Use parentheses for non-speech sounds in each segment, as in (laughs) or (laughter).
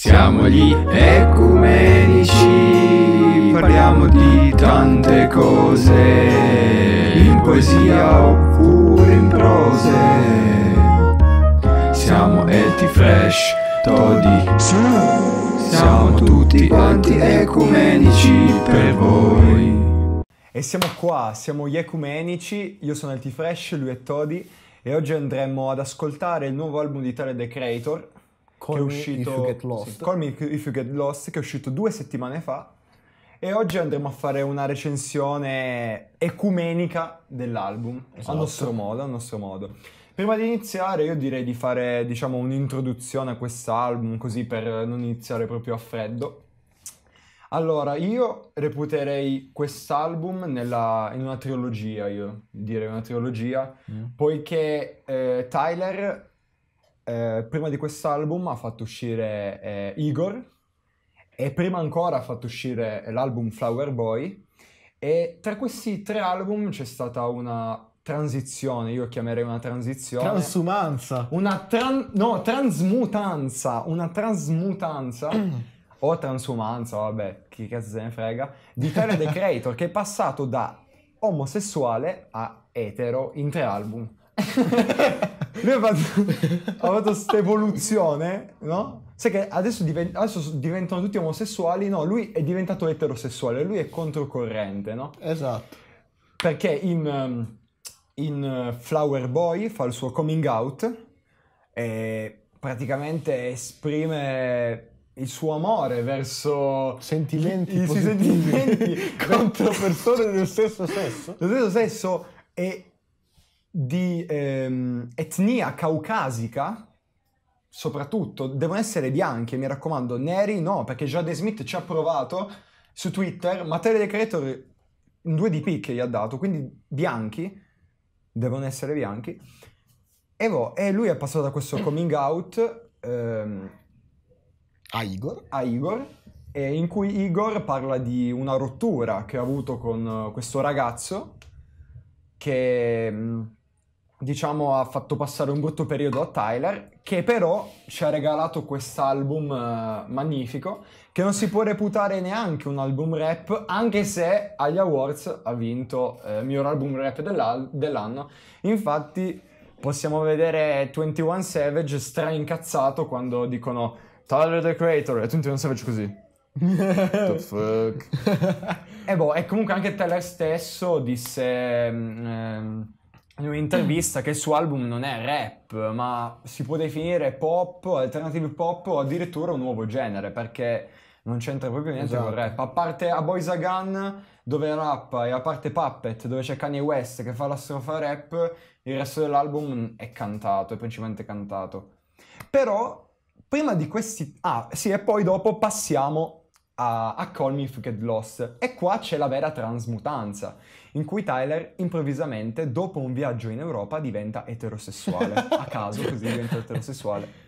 Siamo gli ecumenici, parliamo di tante cose, in poesia oppure in prose. Siamo Elti Fresh, Todi, siamo tutti quanti ecumenici per voi. E siamo qua, siamo gli ecumenici, io sono Elti Fresh, lui è Todi e oggi andremo ad ascoltare il nuovo album di Tyler The Creator Call che è uscito If You Get Lost. sì, Call Me If You Get Lost che è uscito due settimane fa e oggi andremo a fare una recensione ecumenica dell'album Esatto. a nostro modo, a nostro modo. Prima di iniziare io direi di fare diciamo un'introduzione a quest'album così per non iniziare proprio a freddo. Allora, io reputerei quest'album nella- in una trilogia, io direi una trilogia, Mm. poiché eh, Tyler eh, prima di quest'album ha fatto uscire eh, Igor e prima ancora ha fatto uscire l'album Flower Boy e tra questi tre album c'è stata una transizione, io chiamerei una transizione. Transumanza. una tran- no, transmutanza, una trasmutanza (clears throat) o transumanza, vabbè, chi cazzo se ne frega, di Tyler The Creator che è passato da omosessuale a etero in tre album. (laughs) Lui ha fatto, questa evoluzione, no? Sai che adesso, diven- adesso diventano tutti omosessuali, no, lui è diventato eterosessuale, lui è controcorrente, no? Esatto. Perché in, um, in uh, Flower Boy fa il suo coming out e praticamente esprime il suo amore verso Sentimenti i, i sentimenti (laughs) contro persone del stesso sesso. dello stesso sesso e di ehm, etnia caucasica soprattutto devono essere bianchi mi raccomando neri no perché Jade Smith ci ha provato su Twitter ma Tyler The Creator in due DP che gli ha dato quindi bianchi devono essere bianchi e, boh, e lui è passato da questo coming out ehm, A Igor. a Igor, e in cui Igor parla di una rottura che ha avuto con eh, questo ragazzo che diciamo ha fatto passare un brutto periodo a Tyler, che però ci ha regalato quest'album eh, magnifico che non si può reputare neanche un album rap, anche se agli awards ha vinto eh, miglior album rap dell'al- dell'anno. Infatti possiamo vedere 21 Savage stra incazzato quando dicono Tyler the Creator e 21 Savage così. (laughs) The fuck? (laughs) E boh, e comunque anche Tyler stesso disse mm, ehm, in un'intervista che il suo album non è rap, ma si può definire pop, alternative pop o addirittura un nuovo genere, perché non c'entra proprio niente Esatto. con il rap. A parte A Boys a Gun, dove rappa, e a parte Puppet, dove c'è Kanye West che fa la strofa rap, il resto dell'album è cantato, è principalmente cantato. Però, prima di questi... Ah, sì, e poi dopo passiamo a, a Call Me If Get Lost. E qua c'è la vera transmutanza, in cui Tyler improvvisamente, dopo un viaggio in Europa, diventa eterosessuale. a caso, così diventa eterosessuale.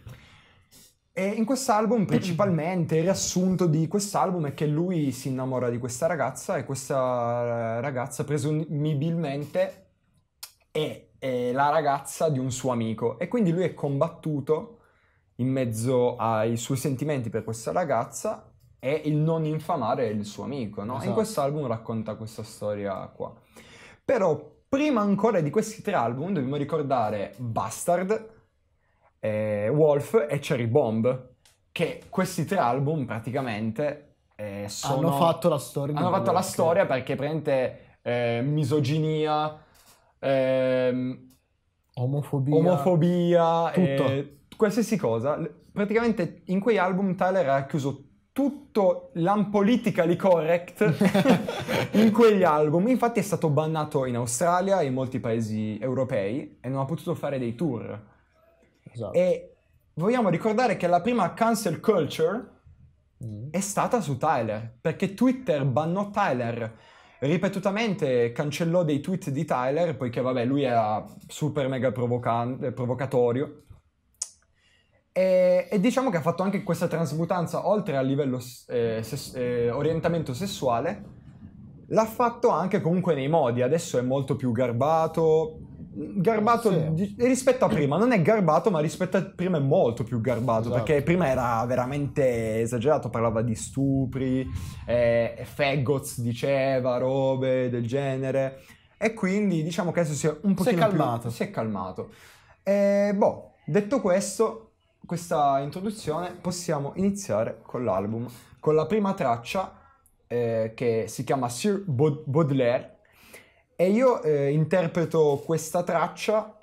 E in quest'album, principalmente, il riassunto di quest'album è che lui si innamora di questa ragazza e questa eh, ragazza presumibilmente è, è la ragazza di un suo amico e quindi lui è combattuto in mezzo ai suoi sentimenti per questa ragazza e il non infamare il suo amico, no? In Esatto. quest'album racconta questa storia qua. Però prima ancora di questi tre album dobbiamo ricordare Bastard, eh, Wolf e Cherry Bomb, che questi tre album praticamente eh, sono... Hanno fatto la storia. hanno fatto la storia perché praticamente eh, misoginia, ehm, Omofobia. omofobia, tutto. eh, qualsiasi cosa. Praticamente in quei album Tyler ha chiuso tutto l'unpolitically correct (laughs) in quegli album. Infatti è stato bannato in Australia e in molti paesi europei e non ha potuto fare dei tour. Esatto. E vogliamo ricordare che la prima cancel culture Mm. è stata su Tyler, perché Twitter bannò Tyler ripetutamente, cancellò dei tweet di Tyler, poiché vabbè lui era super mega provocatorio. E, e diciamo che ha fatto anche questa trasmutanza, oltre a livello eh, ses- eh, orientamento sessuale, l'ha fatto anche comunque nei modi, adesso è molto più garbato, garbato Sì. di- rispetto a prima, non è garbato, ma rispetto a prima è molto più garbato, Esatto. perché prima era veramente esagerato, parlava di stupri, eh, faggots diceva, robe del genere, e quindi diciamo che adesso si è un Si è pochino più- calmato. si è calmato. E, boh, detto questo, questa introduzione, possiamo iniziare con l'album, con la prima traccia eh, che si chiama Sir Baud- Baudelaire e io eh, interpreto questa traccia,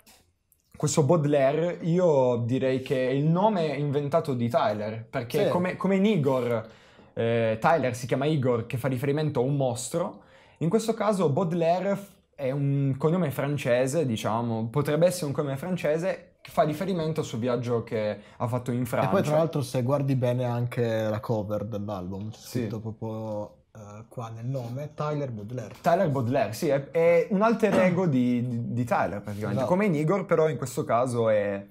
questo Baudelaire, io direi che è il nome inventato di Tyler, perché Sì. come, come in Igor, eh, Tyler si chiama Igor che fa riferimento a un mostro, in questo caso Baudelaire è un cognome francese, diciamo, potrebbe essere un cognome francese che fa riferimento al suo viaggio che ha fatto in Francia. E poi tra l'altro se guardi bene anche la cover dell'album, c'è Sì. scritto proprio eh, qua nel nome, Tyler Baudelaire. Tyler Baudelaire, sì, è, è un alter (clears throat) ego di, di- di Tyler praticamente, Esatto. come in Igor, però in questo caso è-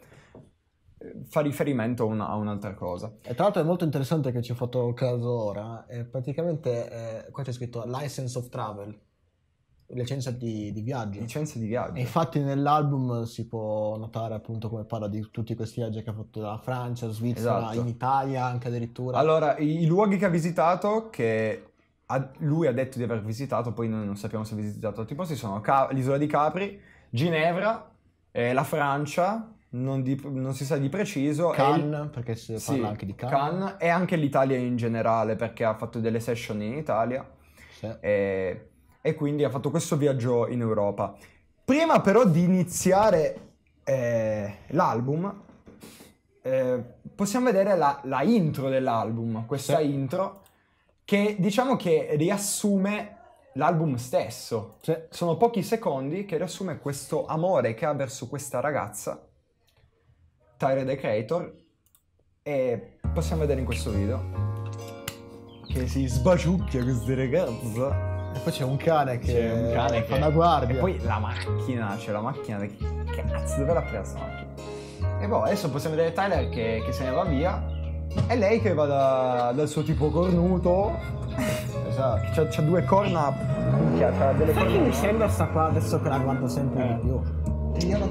fa riferimento a, una- a un'altra cosa. E tra l'altro è molto interessante che ci ho fatto caso ora, e praticamente eh, qua c'è scritto License of Travel, licenza di, di viaggio. Licenze di viaggio. E infatti nell'album si può notare appunto come parla di tutti questi viaggi che ha fatto dalla Francia, Svizzera, Esatto. in Italia anche addirittura. Allora, i, i luoghi che ha visitato, che ha- lui ha detto di aver visitato, poi noi non sappiamo se ha visitato altri posti, sono Ca- l'isola di Capri, Ginevra, eh, la Francia, non, di- non si sa di preciso, e il- Cannes, perché si sì, parla anche di Cannes. Cannes, e anche l'Italia in generale, perché ha fatto delle session in Italia. Sì. e, e quindi ha fatto questo viaggio in Europa. Prima però di iniziare eh, l'album, eh, possiamo vedere la, la intro dell'album, questa Sì. intro che diciamo che riassume l'album stesso. Sì. Sono pochi secondi che riassume questo amore che ha verso questa ragazza, Tyler the Creator, e possiamo vedere in questo video che si sbaciucchia questa ragazza. E poi c'è un cane che C'è un cane fa che... da guardia. E poi la macchina, c'è la macchina, che cazzo, dove l'ha presa la macchina? E boh, adesso possiamo vedere Tyler che, che se ne va via, e lei che va da- dal suo tipo cornuto, (laughs) Esatto. c'ha, c'ha due corna, minchia, c'ha delle corna... mi sembra sta qua adesso che la guardo sempre Eh. di più? Taylor.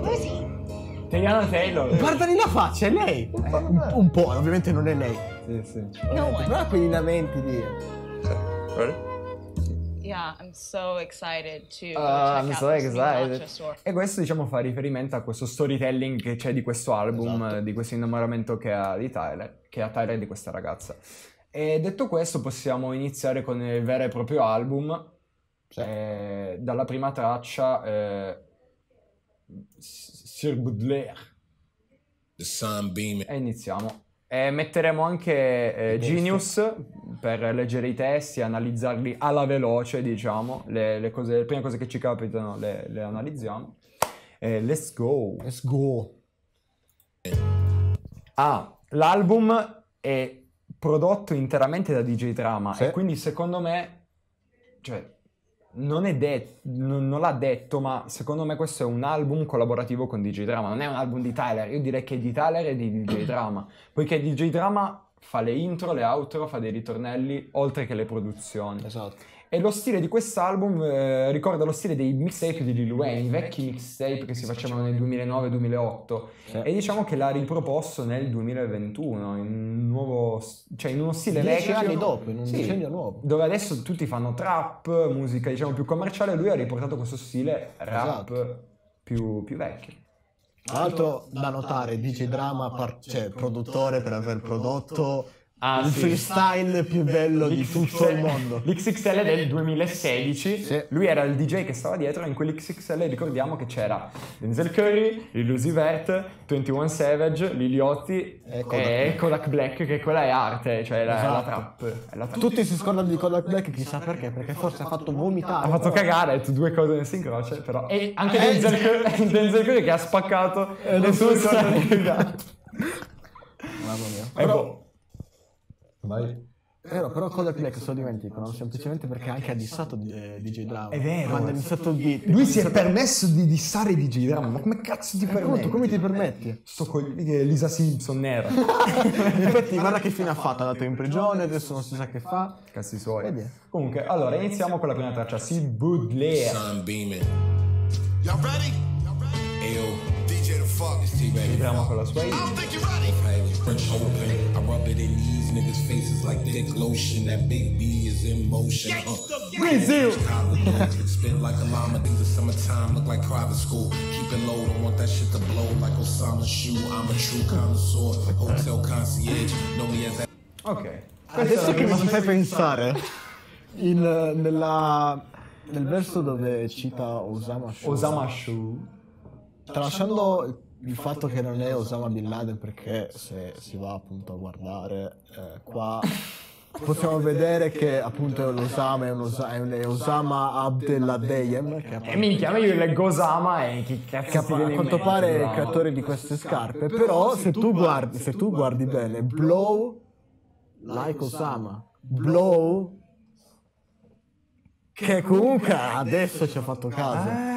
Tiana Taylor. Guardali la faccia, è lei! Un, un po', ovviamente non è lei. Sì, sì. No. Però ha quei lineamenti di... Yeah, I'm so excited to I'm out so excited. E questo diciamo fa riferimento a questo storytelling che c'è di questo album, Esatto. di questo innamoramento che ha di Tyler, che ha Tyler di questa ragazza. E detto questo possiamo iniziare con il vero e proprio album, Sì. eh, dalla prima traccia eh, Sir Baudelaire. The sun beaming. E iniziamo. E metteremo anche eh. Genius per leggere i testi, analizzarli alla veloce, diciamo. Le, le cose, le prime cose che ci capitano le, le analizziamo. E let's go. Let's go. Ah, l'album è prodotto interamente da DJ Drama Sì. e quindi secondo me, cioè, non è detto, non, non l'ha detto, ma secondo me questo è un album collaborativo con DJ Drama, non è un album di Tyler, io direi che è di Tyler e di DJ Drama, poiché DJ Drama fa le intro, le outro, fa dei ritornelli, oltre che le produzioni. Esatto. E lo stile di quest'album eh, ricorda lo stile dei mixtape di Lil Wayne, i vecchi mixtape che si facevano nel 2009-2008. Sì. E diciamo che l'ha riproposto nel 2021 in, un nuovo, cioè in uno stile Dieci vecchio. anni dopo, in un Sì, decennio nuovo. Dove adesso tutti fanno trap, musica diciamo più commerciale, lui ha riportato questo stile rap Esatto. più, più vecchio. Tra l'altro da notare DJ Drama, par- cioè produttore per aver prodotto Ah, il sì. freestyle più bello di tutto il mondo. L'XXL del 2016, Sì. lui era il DJ che stava dietro e in quell'XXL ricordiamo che c'era Denzel Curry, Lil Uzi Vert, 21 Savage, Liliotti E e Kodak Kodak, Black. Che quella è arte, cioè la, la Esatto. trap. È la trap. Tutti si scordano di Kodak Black, chissà perché, perché forse ha fatto vomitare. ha fatto cagare, ha detto due cose nel sincroce, però. E anche Eh, Denzel. Curry, (laughs) Denzel Curry che ha spaccato Eh, le non sue si storie. Mamma mia. E Però, Vai. vero, però Kodak Black se lo dimenticano, semplicemente perché anche ha dissato eh, DJ Drama. È vero. Quando ha iniziato il beat. Lui si è permesso di dissare DJ Drama, ma come cazzo ti Appunto, permetti? come ti permetti? Sto con Lisa Simpson nera. (laughs) Infatti, guarda che fine ha fatto, è andato in prigione, adesso non si sa che fa. Cazzi suoi. Vedi? Comunque, allora, iniziamo con la prima traccia, Si Baudelaire. Sun beaming. Y'all ready? Y'all ready? Ayo, DJ the fuck. It's T-Baby. Entriamo con la. French open. I rub it in these niggas' faces like thick lotion. That big B is in motion. Uh. (laughs) Spit like a llama. Things of summertime look like private school. Keep it low. Don't want that shit to blow like Osama's shoe. I'm a true connoisseur. Hotel concierge. Know me as that. Ok. Adesso che mi fai pensare, in, nella, nel verso dove cita Osama Show, Osama Shoe. tralasciando il fatto che non è Osama Bin Laden perché se si va appunto a guardare eh, qua (laughs) possiamo vedere che appunto l'Osama è un, Osa- è un- è Osama Abdeladeyem che, E minchia, ma io leggo Osama e chi cazzo che a quanto pare è il creatore di queste scarpe. però se tu guardi, se tu guardi bene Blow like Osama. Blow che comunque adesso ci ha fatto caso. Ah,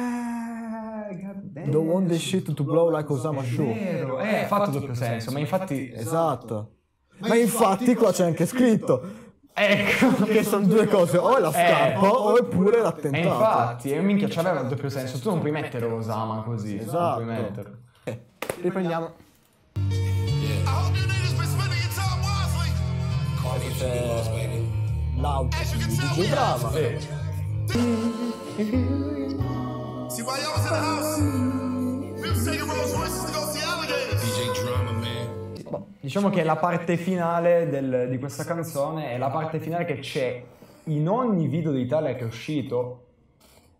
Don't want this shit to blow like Osama Show Vero, eh, ha fatto doppio senso, ma infatti... Esatto. Ma infatti qua c'è anche scritto Ecco, che sono due cose, o è la scarpa Eh. oppure E l'attentato. infatti, e minchia, c'aveva il doppio senso. Tu non puoi mettere Osama così. Non Esatto. puoi metterlo. Eh, Riprendiamo. Lost, baby. L'auto di Drama. See, while y'all was in the house, Diciamo che la parte finale del- di questa canzone è la parte finale che c'è in ogni video d'Italia che è uscito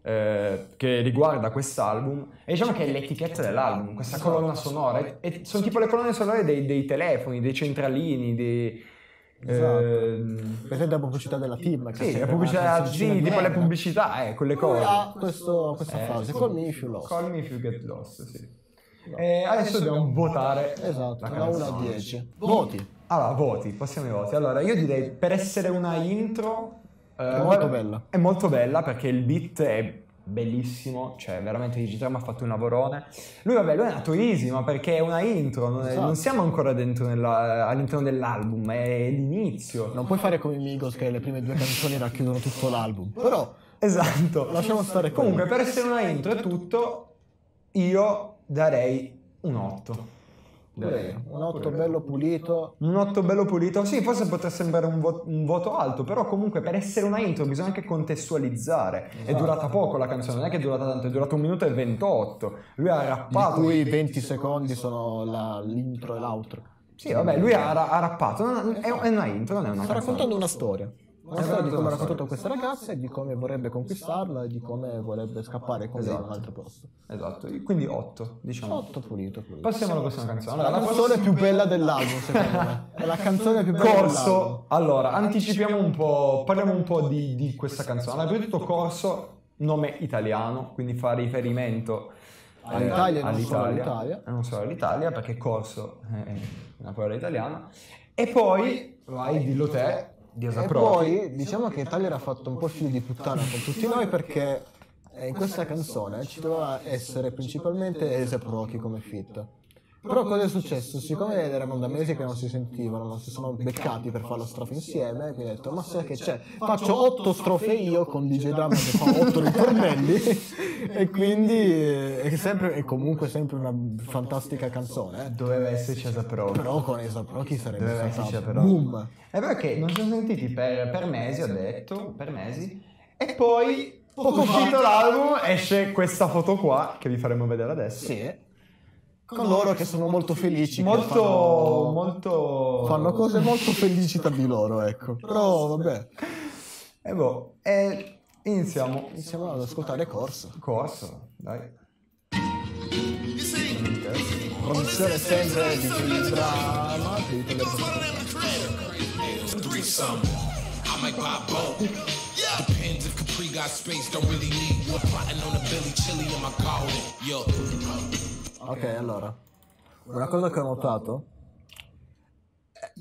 eh, che riguarda quest'album e diciamo che è l'etichetta dell'album, questa colonna sonora. E, e sono tipo le colonne sonore dei, dei telefoni, dei centralini, dei... ehm, Per esempio la pubblicità della team. che sì, le pubblicità, canzoncina sì, tipo le pubblicità, eh, quelle cose. ha questo- questa Eh, frase, call me if you lost. Call me if you get lost, sì. E adesso dobbiamo votare Esatto, la da 1 a canzone. 10. Voti. Allora, voti, passiamo ai voti. Allora, io direi per essere una intro... eh, È molto bella. È molto bella perché il beat è bellissimo, cioè veramente Digitram ha fatto un lavorone. Lui, vabbè, lui è nato easy, ma perché è una intro, non, è- Esatto. non siamo ancora dentro nella- all'interno dell'album, è l'inizio. Non puoi fare come i Migos che le prime due canzoni racchiudono tutto l'album. Però Esatto. Lasciamo stare Comunque, per essere una intro e tutto, io darei un 8. Un 8 bello pulito. Un 8 bello pulito, sì, forse potrà sembrare un, vo- un voto alto, però comunque per essere una intro bisogna anche contestualizzare. È durata poco la canzone, non è che è durata tanto, è durata un minuto e 28. Lui ha Di rappato. cui 20 secondi sono la- l'intro e l'outro. Sì, vabbè, lui ha, ha rappato. È, è una intro, non è una Sta raccontando una storia. Esatto, storia di come ha storia. questa ragazza e di come vorrebbe conquistarla e di come vorrebbe scappare con lei in un Esatto. altro posto. Esatto, quindi 8, diciamo. 8 pulito, pulito. Passiamo alla prossima canzone. La Allora, la canzone più bella dell'album, secondo me. (laughs) È la canzone più bella. Corso, allora, anticipiamo un po', parliamo un po' di, di questa canzone. Allora, prima Corso, nome italiano, quindi fa riferimento eh, All'Italia e non solo all'Italia, all'Italia. non solo all'Italia, perché Corso è una parola italiana. E poi, vai, dillo te, E poi diciamo che Italia era fatto un po' figlio di puttana con tutti noi perché eh, in questa canzone ci doveva essere principalmente Esep Rocky come fit. Però cosa è successo? Siccome erano da mesi che non si sentivano, non si sono beccati per fare la strofa insieme, quindi ho detto, ma sai che c'è? Faccio otto strofe io con DJ Drama che fa otto (laughs) ritornelli (laughs) e quindi eh, è, sempre, è comunque sempre una fantastica canzone. eh. Doveva esserci Asaprofi. Però con Esep Rocky sarebbe Doveva però. boom. È perché non si sono sentiti per, per mesi, ho detto, per mesi, e poi, Poco uscito l'album, esce questa foto qua, che vi faremo vedere adesso. Sì. Con loro che sono molto felici. Molto, fanno, molto... fanno cose molto felici tra di loro, ecco. Però vabbè, E boh, e iniziamo. iniziamo ad ascoltare Corso. Corso, dai. Produzione sempre di drama. tutto le- threesome. I might buy a boat. Depends if Capri got space, don't really need you. Plotting on a Billy Chili in my garden. Yo. Ok, allora. Una cosa che ho notato.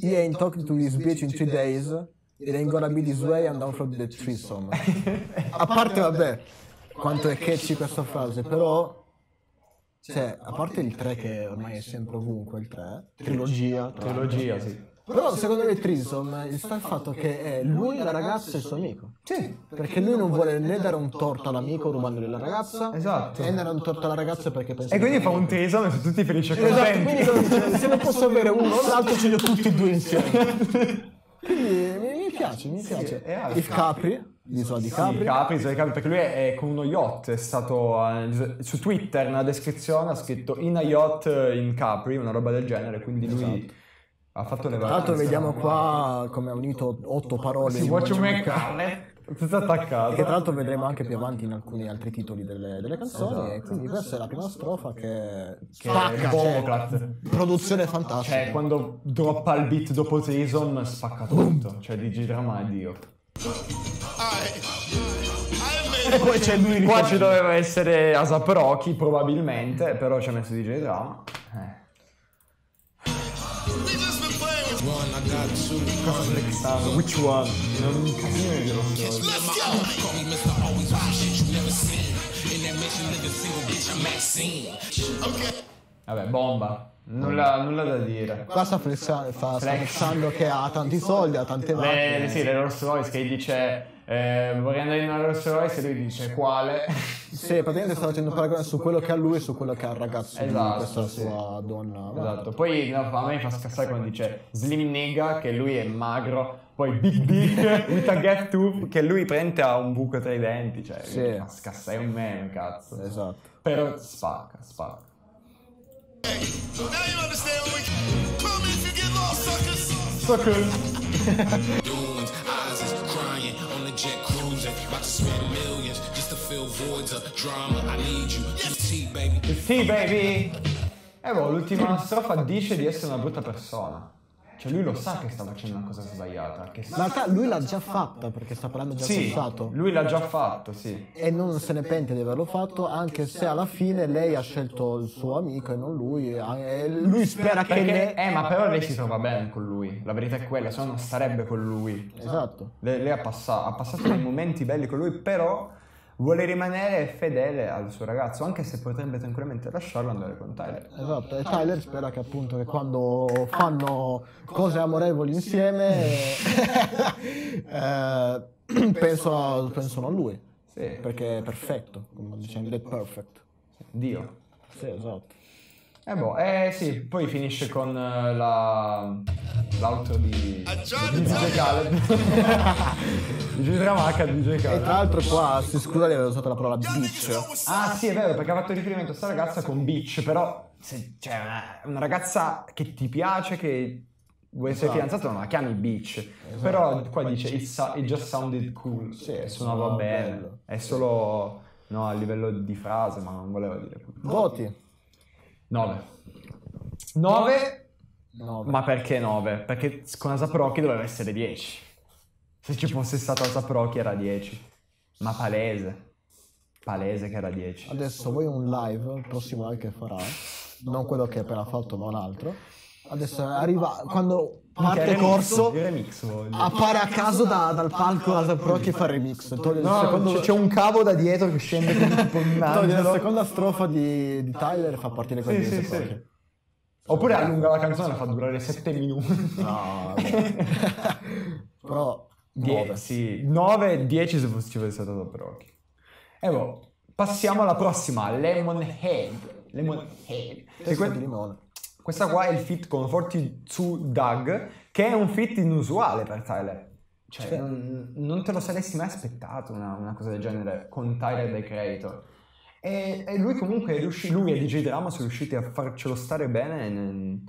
He ain't talking to this bitch in three days. It ain't gonna be this way, I'm down for the threesome. (laughs) A parte, vabbè, quanto è catchy questa frase, però... Cioè, a parte il 3 che ormai è sempre ovunque, il 3, trilogia. Trilogia, sì. Però secondo me Trison il sta il fatto che è lui la ragazza e il suo amico. Sì. Perché lui non vuole né dare un torto all'amico rubandogli la ragazza, Esatto. né dare un torto alla ragazza perché pensa E quindi fa un trisom e sono tutti felici e Esatto, contenti. quindi se- (laughs) se ne posso avere uno o l'altro ce li ho tutti e due insieme. (laughs) Quindi mi, piace, mi piace. alto. il Capri, l'isola di Sì, Capri. Capri, Isola di Capri, perché lui è, è con uno yacht, è stato eh, su Twitter nella descrizione ha scritto in a yacht in Capri, una roba del genere, quindi lui ha fatto le Tra l'altro vacanze. vediamo qua come ha unito otto parole Si in watch me tutto attaccato. che tra l'altro vedremo anche più avanti in alcuni altri titoli delle, delle canzoni e quindi questa è la prima strofa che Che spacca, è cioè, produzione fantastica Cioè, quando droppa il beat dopo Trison spacca tutto. Cioè, Digidrama è Dio. Alright. I e poi c'è lui Qua ci doveva essere Asap Rocky, probabilmente, però ci ha messo DJ Drama. Eh. One, I got two. Which one? Non un casino di rosso. Let's go! Call me Mr. Always Wow shit you never seen. In that mansion living single bitch, I'm Maxine. Okay. Vabbè, bomba. Nulla, nulla da dire. qua sta, flexa- sta Flex. flexando che ha tanti soldi ha tante Le, macchine sì, le Rolls Royce che gli dice eh, vorrei andare in una Rolls Royce e lui dice quale? sì praticamente sta facendo un paragone su quello che ha lui e su quello che ha il ragazzo Esatto, di questa sì. sua donna esatto. Poi no, a me fa scassare quando dice Slim Nigga che lui è magro, poi Big Dick (laughs) with a gap tooth che lui prende ha un buco tra i denti, cioè Sì. fa scassare un meme, cazzo. esatto Però spacca, spacca. Now you understand what we Call me if you get lost, suckers. (laughs) Doings, jet cruising. About to spend millions just to fill voids of drama. I need you. T, baby. Sì, baby! E boh, l'ultima strofa dice di essere una brutta persona. Cioè lui lo sa che sta facendo una cosa sbagliata. Che ma in realtà lui l'ha già fatta perché sta parlando già Sì, passato lui l'ha già fatto, sì. e non se ne pente di averlo fatto anche se alla fine lei ha scelto il suo amico e non lui e lui spera che Perché, lei eh, ma però lei si trova bene con lui. La verità è quella, se no non starebbe con lui. esatto Lei, lei ha, passa- ha passato dei momenti belli con lui, però vuole rimanere fedele al suo ragazzo, anche se potrebbe tranquillamente lasciarlo e andare con Tyler. Esatto, e Tyler spera che appunto che quando fanno cose amorevoli insieme (laughs) eh, (clears throat) pensano, pensano a lui, Sì, perché è perfetto, come diciamo, è perfect. Dio. Sì, esatto. Eh boh, eh sì, poi finisce con eh, la... l'outro di... Di DJ. Khaled. (laughs) DJ Dramacca di DJ E Khaled. tra l'altro qua si scusa di aver usato la parola bitch. Ah sì, è vero, perché ha fatto riferimento a sta ragazza con Beach, però se, cioè, una, una ragazza che ti piace, che vuoi essere Esatto. fidanzato, non la chiami Beach. Però qua dice it, sa- it just sounded cool, Sì, e suonava bene. bello. È solo no, a livello di frase, ma non voleva dire. Voti? 9. 9, No, ma perché 9? Perché con Asap Rocky doveva essere 10. Se ci fosse stato Asap Rocky era 10. Ma palese. Palese che era 10. adesso vuoi un live, il prossimo live che farà, non quello che ha appena fatto ma un altro. Adesso arriva, quando parte remix, corso, Il remix appare a caso da- dal palco la Pro che fa il remix. Toglie No, secondo- c'è, c'è un cavo da dietro che scende come tipo un Toglie la seconda strofa di, di Tyler e fa partire quella Sì, di sì, sì. Oppure allunga la canzone e la fa durare 7 minuti. No. (laughs) Però 9. 10, 9 10 se fosse ci fosse stato per occhi. E boh, passiamo alla prossima, Lemonhead. Lemonhead. E Testa que- di limone. Questa qua è il fit con 42 Doug, che è un fit inusuale per Tyler. Cioè, non, non te lo saresti mai aspettato una, una cosa del genere con Tyler The Creator. E, e lui comunque è riuscito, lui e DJ Drama sono riusciti a farcelo stare bene nel-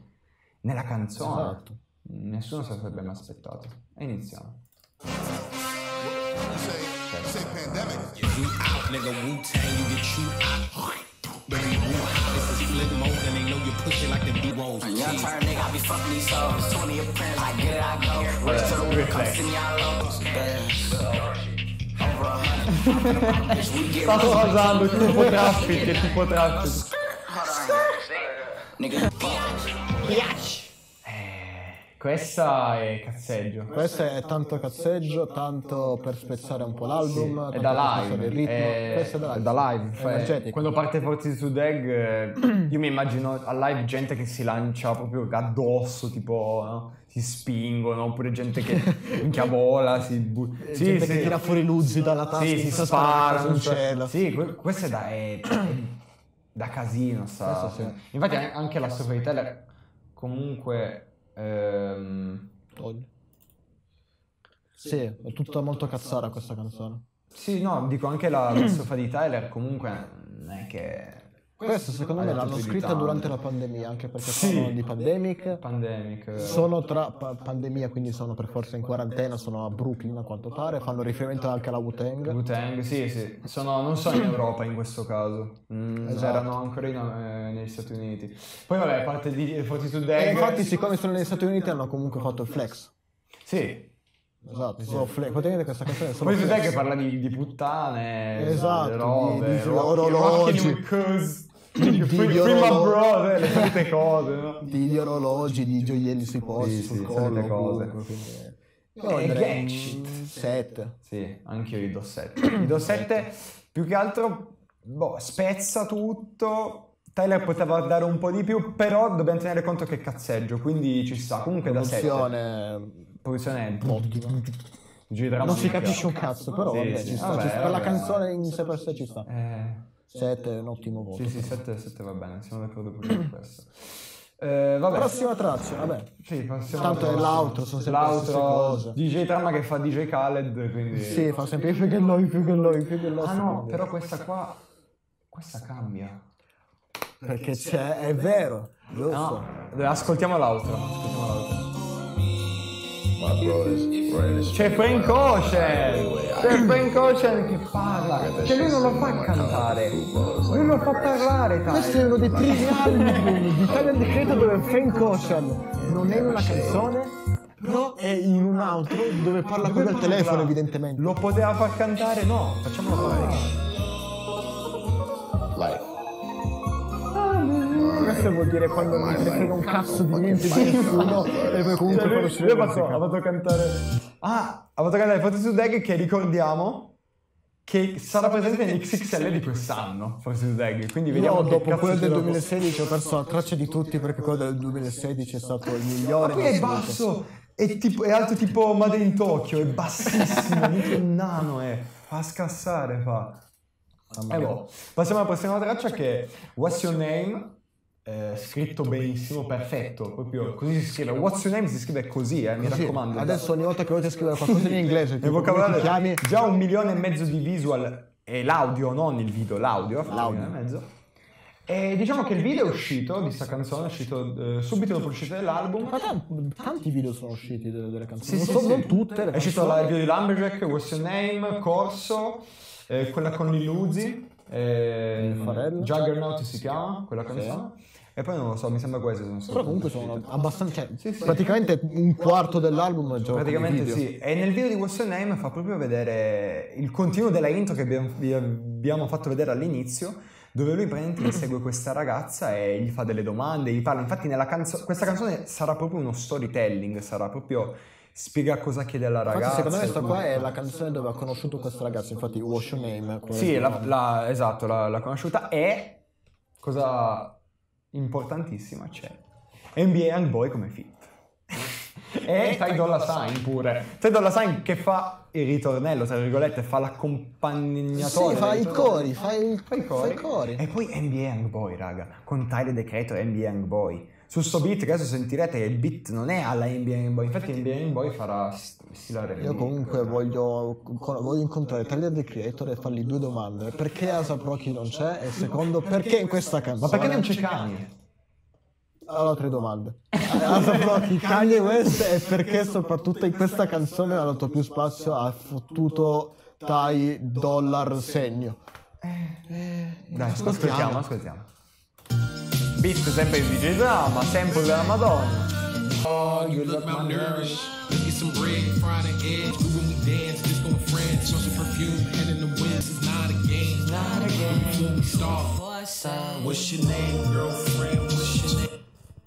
nella canzone. Esatto. Nessuno se lo sarebbe mai aspettato. E iniziamo. Say, say pandemic. We out, nigga. Wu Tang, you get you out. Baby, Wu out. This is flip mode, and they know you push it like the D rolls. Young turn nigga, I be fucking these hoes. 20 a print, I get it, I go. Rich to the whip, come send y'all lows. (laughs) Over a hundred. Bitch, we get Sta rich. basando, è tipo traffic, è tipo traffic. Questa è cazzeggio. Questo è tanto cazzeggio, tanto per spezzare un po' l'album. È tanto per da live. il ritmo. È, Questo è da è live. da live. È Fai- energetico. quando parte Forti su Dag, eh, io mi immagino a live gente che si lancia proprio addosso, tipo, no? si spingono, oppure gente che (laughs) minchia vola, si bu- sì, gente sì. che tira fuori l'Uzi dalla tasca Sì, si spara, sul cielo. Sì, que- questo è da, è- da casino, sta. Questo sì. Infatti an- anche la di Teller comunque... ehm, Togli. Sì, è tutta molto cazzara questa canzone. sì, no, dico anche la, la strofa di Tyler comunque non è che... Questa secondo me l'hanno scritta durante la pandemia, anche perché Sì. sono di pandemic. Pandemic. Sono tra pa- pandemia, quindi sono per forza in quarantena, sono a Brooklyn a quanto pare, fanno riferimento anche alla Wu-Tang. Wu-Tang, sì, sì. Sono, non sono in Europa in questo caso. Mm, Esatto. Erano ancora in- eh, negli Stati Uniti. Poi vabbè, a parte di Fortitude E Dagger... infatti, siccome sono negli Stati Uniti, hanno comunque fatto il flex. Sì. Esatto, solo flex. Praticamente questa canzone solo Fortitude flex. Dagger parla di, di puttane, Esatto, di robe, di- di orologi. Orolo- brother, solite cose, no? Di orologi, di gioielli sui polsi, Sì, sul sì, collo, cose. ovunque, quindi- Io E andrei gang un shit. 7. Sì, anche io gli do 7. Gli do 7 più che altro, boh, spezza tutto. Tyler poteva dare un po' di più, però dobbiamo tenere conto che è cazzeggio, quindi ci sta. Comunque da 7. Produzione Produzione ottima. Giri Non si capisce un cazzo, però Sì, vabbè, sì, ci sta, vabbè, ci sta. per la vabbè. canzone in sé per sé ci sta. Eh, 7 è un ottimo voto. sì, sì, 7, va bene, siamo d'accordo pure su questo. (clears throat) Eh, vabbè. Prossima traccia, vabbè. Sì, passiamo Tanto è l'outro, sono sempre cose. DJ Trama che fa DJ Khaled, quindi... Sì, fa sempre più che noi, più che noi, più che noi. Ah no, però questa qua, questa cambia. Perché c'è, è vero, giusto? No, ascoltiamo l'altro. Ascoltiamo l'altro. C'è Frank Ocean! C'è Frank Ocean che parla! Che lui non lo fa cantare! Lui lo fa parlare, Questo Tyler. è uno dei primi album di Italian Decreto dove Frank Ocean non è in una canzone, però è in un outro dove parla con il telefono evidentemente. Lo poteva far cantare? No, facciamolo parlare. Questo vuol dire quando non ti frega un cazzo di niente di nessuno e poi comunque Cioè, lui, lui ha la fatto, ha fatto cantare. Ah, ha fatto cantare Fortitude Dag che ricordiamo che sarà presente nell'XXL di quest'anno. Fortitude Dag. Quindi vediamo che dopo quello del la- 2016 ho perso la traccia di tutti perché quello del 2016 è stato il migliore. Ma in è basso, è, tipo, è alto tipo Made in Tokyo, è bassissimo, mica un nano è. Fa scassare, fa. E boh. Passiamo alla prossima traccia che è What's Your Name? Eh, scritto benissimo, perfetto, proprio così si scrive. What's Your Name si scrive così, eh, mi Sì, raccomando. Adesso ogni volta che volete scrivere qualcosa in inglese, come vocabolario chiami, già un milione e mezzo di visual e l'audio, non il video, l'audio, un L'audio. e mezzo. E diciamo che il video è uscito di sta canzone, è uscito eh, subito dopo l'uscita dell'album. Ma tan- tanti video sono usciti delle, delle canzoni, Sì, non, sì, so- sì. tutte È uscito la review di Lumberjack, What's Your Name, Corso, eh, quella con Lilluzzi, eh. Juggernaut si chiama, quella canzone. E poi non lo so, mi sembra queste. Non so. Però comunque sono abbastanza, cioè, Sì, sì. praticamente un quarto dell'album è già come Praticamente sì, e nel video di What's Your Name fa proprio vedere il continuo della intro che abbiamo, vi abbiamo fatto vedere all'inizio, dove lui praticamente segue (clears throat) questa ragazza e gli fa delle domande, gli parla. Infatti nella canzone, questa canzone sarà proprio uno storytelling, sarà proprio spiega cosa chiede alla Infatti, ragazza. secondo me sta come- qua è la canzone dove ha conosciuto questa ragazza, infatti What's Your Name? Sì, la, la- esatto, l'ha conosciuta e cosa importantissima c'è NBA Youngboy come fit. (laughs) e Ty Dolla Sign pure. Ty Dolla Sign che fa il ritornello, tra virgolette, fa l'accompagnatore. Sì, fa i cori, fa i, Fa cori. i cori. E poi NBA Youngboy, raga, con Tyler Decreto e NBA Youngboy. Su sto beat che adesso sentirete che il beat non è alla NBA Youngboy, infatti NBA Youngboy farà s- stile R&B. Io comunque voglio, voglio incontrare Tyler the Creator e fargli due domande. Perché Asap Rocky non c'è? E secondo, perché in questa canzone? Ma perché non c'è cani? Allora, tre domande. (laughs) Asap Rocky, Kanye West e perché soprattutto in questa canzone ha dato più spazio al fottuto Ty Dollar segno. Dai, ascoltiamo, ascoltiamo. Beat sempre di DJ Drama, sample della Madonna. Oh, you look malnourished. Let's get some bread, fried and eggs. When we dance, disco and friends. Smell some perfume, head in the winds. It's not a game. Not a game. Before we start, what's your name, girlfriend?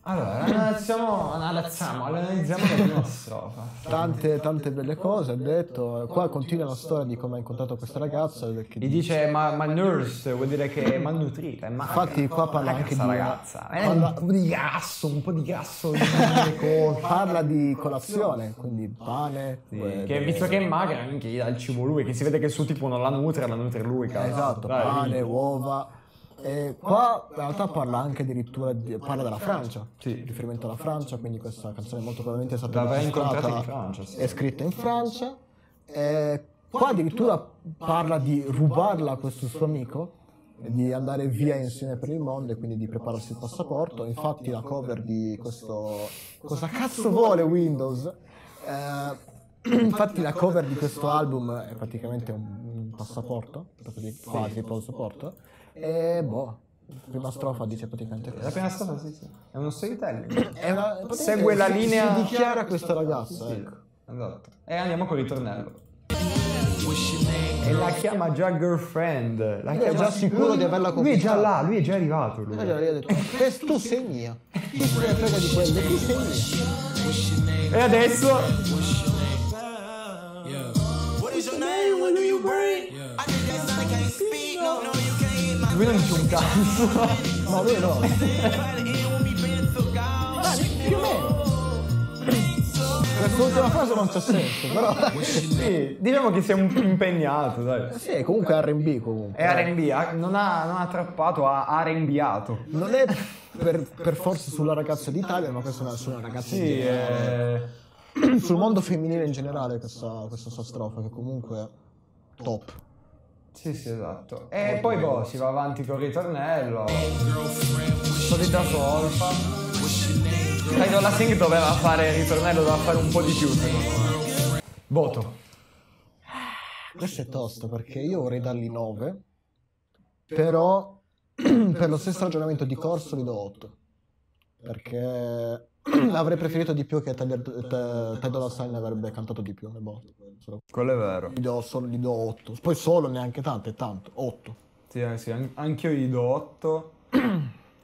Allora, analizziamo, analizziamo, analizziamo la prima (laughs) strofa. Tante, tante belle cose, ha detto. Qua continua la storia di come ha incontrato questa ragazza. Che Gli dice ma, ma nurse vuol dire che è malnutrita, è magra. Infatti qua parla anche questa di ragazza. È parla- un po' di grasso, un po' di grasso. (laughs) Parla di colazione, quindi pane. eh, Che visto che è magra, anche gli dà il cibo lui, che si vede che il suo tipo non la nutre, la nutre lui, cazzo. Esatto, Dai, pane, uova. E qua in realtà parla anche addirittura di- parla della Francia, Sì. riferimento alla Francia, quindi questa canzone molto probabilmente è stata incontrata in Francia, sì. È scritta in Francia. E qua addirittura parla di rubarla a questo suo amico, di andare via insieme per il mondo e quindi di prepararsi il passaporto. Infatti la cover di questo... Cosa cazzo vuole Windows? Eh, (clears throat) infatti la cover di questo album è praticamente un, passaporto, quasi il passaporto. E boh, la prima strofa dice praticamente La questo. prima strofa, sì, sì. È uno storytelling. È una- Segue la linea- Si dichiara questa ragazza, Sì, ecco. esatto. E andiamo col ritornello. E la chiama già girlfriend. La Lui è già sicuro di averla Lui è già conquistata. là, lui è già arrivato. Lui. E allora ha detto, "Te- tu sei mia. Chi se ne frega di quello? Tu sei mia. E adesso What is your name? What do you bring? I think that son can't speak. No, no, you lui non dice un cazzo. (laughs) No, lui no. più o meno. Quest'ultima frase non c'ha senso, però... (laughs) Sì, diciamo che sei un po' impegnato, dai. Sì, è comunque R&B comunque. È R&B, ha- non ha, non ha trappato, ha R&Bato. Non è per, per forza sulla ragazza d'Italia, ma questa è una, sulla ragazza Sì, generale. eh, Sul mondo femminile in generale questa, questa sua strofa, che comunque è top. Sì, sì, esatto. E poi boh, si va avanti col ritornello. Solita solfa. Dai, Dolla Singh doveva fare il ritornello, doveva fare un po' di più. Voto. Questo è tosto perché io vorrei dargli 9, però (clears throat) per lo stesso ragionamento di corso gli do 8. Perché (clears throat) avrei preferito di più che Ted Dolla Sign avrebbe cantato di più. boh, Quello è vero. Gli do, solo, gli do 8. Poi solo neanche tanto, è tanto. 8. Sì, eh, sì, an- anch'io gli do 8.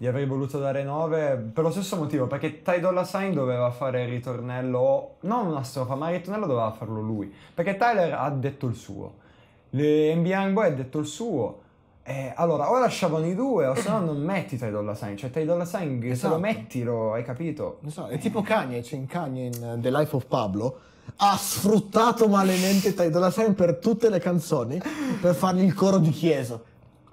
Gli avrei voluto dare 9 per lo stesso motivo, perché Ty Dolla Sign doveva fare il ritornello, non una strofa, ma il ritornello doveva farlo lui. Perché Tyler ha detto il suo, le NBA Boy ha detto il suo. Eh, allora, o lasciavano i due, o se no non metti Dolla Sign. Cioè, Ty Dolla Sign, se lo Esatto. metti, lo hai capito? Non so, è tipo Kanye, c'è in Kanye in uh, The Life of Pablo. Ha sfruttato malemente Dolla Sign per tutte le canzoni per fargli il coro di chiesa.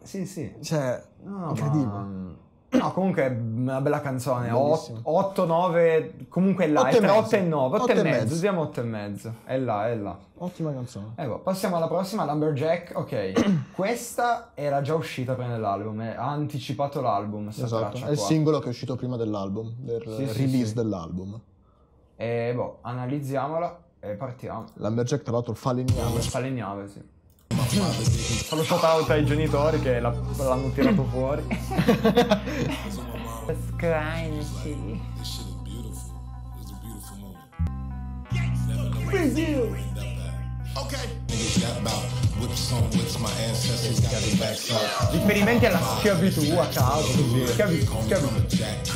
Sì, sì. Cioè, No, incredibile. ma- No, comunque è una bella canzone. Bellissimo. 8, 9, comunque è là, Otto è e tra mezzo. 8 e 9. 8 Otto e mezzo, usiamo 8 e mezzo. È là, è là. Ottima canzone. Eh, boh, passiamo alla prossima, Lumberjack. Ok, (clears throat) questa era già uscita prima dell'album, eh, ha anticipato l'album. Esatto, è il qua. singolo che è uscito prima dell'album, del Sì, sì, release sì. dell'album. E boh, analizziamola e partiamo. L'Amberjack tra l'altro fa legname. Falegnave, sì. Shout out ai genitori che la- l'hanno tirato (laughs) fuori. Backs up. Riferimenti alla schiavitù a caso, così. Schiavi- Call me schiavitù.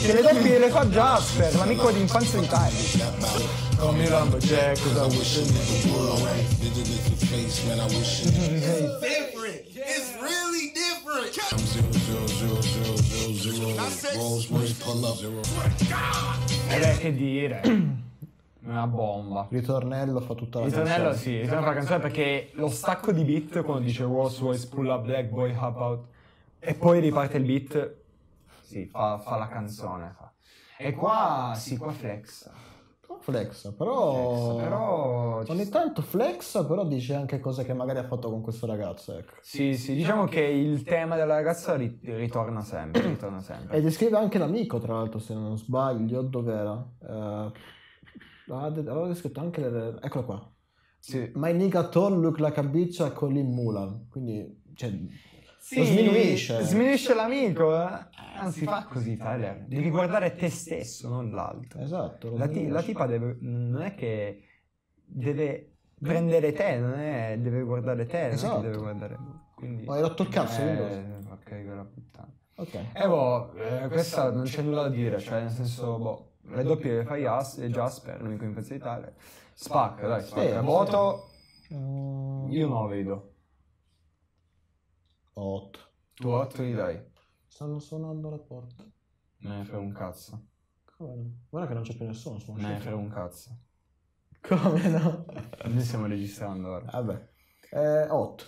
Che le doppie le fa Jasper, l'amico di Tyler. that about it. Call me Lumberjack, cause I wish a nigga would. Face, man, I wish it. Different. It's really different. I'm zero, zero, zero, zero, zero, zero. Rolls Royce pull up. Zero. Ed è che dire. (clears throat) Una bomba. Ritornello fa tutta la ritornello canzone. sì, il ritornello fa la canzone perché lo stacco di beat quando dice Rolls Royce pull up black boy hop out e poi riparte il beat, sì, fa, fa la canzone. Fa. E qua, sì, qua flex. Flexa, però... Flex, però... Ogni tanto flexa, però dice anche cose che magari ha fatto con questo ragazzo, ecco. Sì, sì, diciamo che il tema della ragazza ri- ritorna sempre, ritorna sempre. E descrive anche l'amico, tra l'altro, se non sbaglio, dov'era? Eh, aveva descritto anche le... Eccolo qua. Sì. My nigga Thor look like a bitch a Colin Mulan. Quindi, cioè, Sì, sminuisce. Sminuisce l'amico, eh? Anzi, fa così, Tyler. Devi guardare te stesso, non l'altro. Esatto. La, ti- la tipa deve, non è che deve prendere te, non è deve guardare te, non è Esatto. che deve guardare quindi Ma hai rotto il cazzo, eh, ok, quella puttana. Ok. E boh, eh, questa non c'è nulla da dire, cioè nel senso, boh, le doppie le fa Jas- e Jasper, l'unico in pezzo d'Italia. Spacca, dai, spacca. Sì, Voto, Mm, io 9 gli do. 8. Tu 8 gli dai. Stanno suonando la porta. Ne frega un cazzo. Come no? Guarda che non c'è più nessuno. Sono Me ne frega un cazzo. Come no? (laughs) Noi stiamo registrando ora. Vabbè. Eh, 8.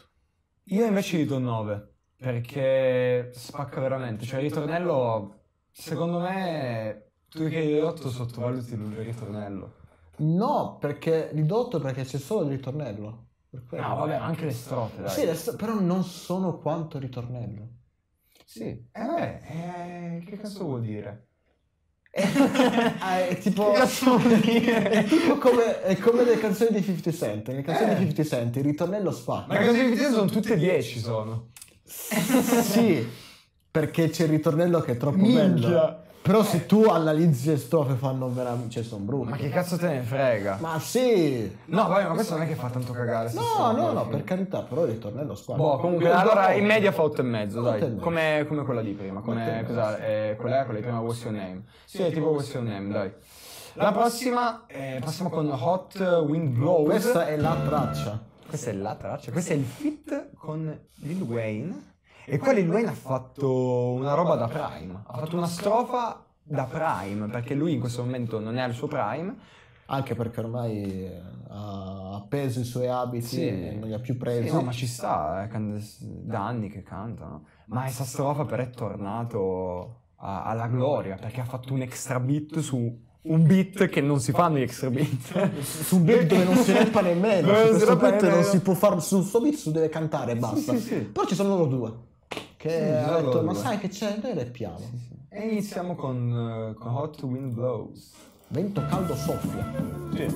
Io invece gli do 9, perché spacca veramente. Cioè, il ritornello, secondo me, tu che gli dai 8 sottovaluti il ritornello. No, perché ridotto perché c'è solo il ritornello. Per quello. No, vabbè, anche le strofe, dai. Sì, le st- però non sono quanto ritornello. Sì. Eh, eh, che cazzo vuol dire? (laughs) È tipo, Che cazzo (laughs) vuol dire? è tipo come, è come le canzoni di 50 Cent. Nelle canzoni Eh. di 50 Cent il ritornello spacca. Ma le canzoni di Beatles sono tutte 10, sono. sì, perché c'è il ritornello che è troppo Minchia. bello. Però se tu analizzi le strofe fanno veramente... cioè sono brutte. Ma che cazzo te ne frega? Ma sì! No, vabbè, ma questo non è che fa tanto cagare. No, no, no, per carità, però il ritornello spacca. Boh, comunque, allora in media fa 8 e mezzo, dai. Come, come quella di prima. Come, cos'è? Eh, quella è quella di prima What's Your Name. Sì, è tipo What's Your Name, dai. La prossima, eh, passiamo con Hot Wind Blows. Questa è la traccia. Questa è la traccia, questo è il fit con Lil Wayne. E qua Lil Wayne ha fatto una roba da prime. Ha fatto una strofa da prime, perché lui in questo momento non è al suo prime. Anche perché ormai eh, ha appeso i suoi abiti Sì. e non li ha più presi. Sì, no, ma ci sta, eh, da anni che cantano. Ma questa strofa però è tornato a- alla gloria, perché ha fatto un extra beat su un beat che non si fanno gli extra beat. (laughs) su un beat dove non si rappa nemmeno. Su non si questo beat non si può fare su sto beat, si deve cantare e basta. sì, sì. Però ci sono loro due. Che Sì, ha detto, ma sai che c'è? Noi rappiamo. e iniziamo con, eh, con Hot Wind Blows. Vento caldo soffia. Sì.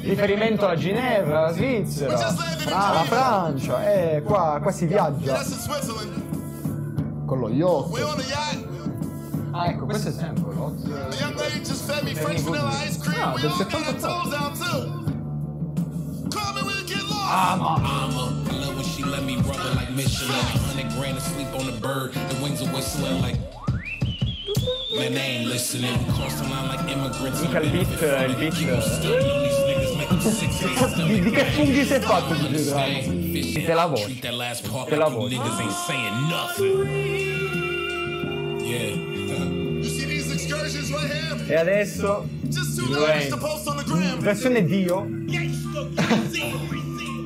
Riferimento a Ginevra, alla Svizzera, Fra- la Francia, e qua, qua si viaggia. Con lo yacht. Ah, ecco, questo è sempre Hot. The young lady just fed me French vanilla ice cream. Ah, we del all got our 74. toes out too. Call me when you get lost. Ah, I'ma let me rub it like Michelin. A hundred grand to sleep on the bird. The wings are whistling like. Man, they ain't listening. Cross the line like immigrants. Mica il beat, il beat. Studying on these niggas making six eight Di, di che funghi sei fatto di Gedrano? Fish Te la voce. Treat that last part Te like la you voce. niggas ain't saying nothing. Yeah. You see these excursions right here? E adesso, Just two Lil lyrics Wayne. to post on the gram. versione Dio.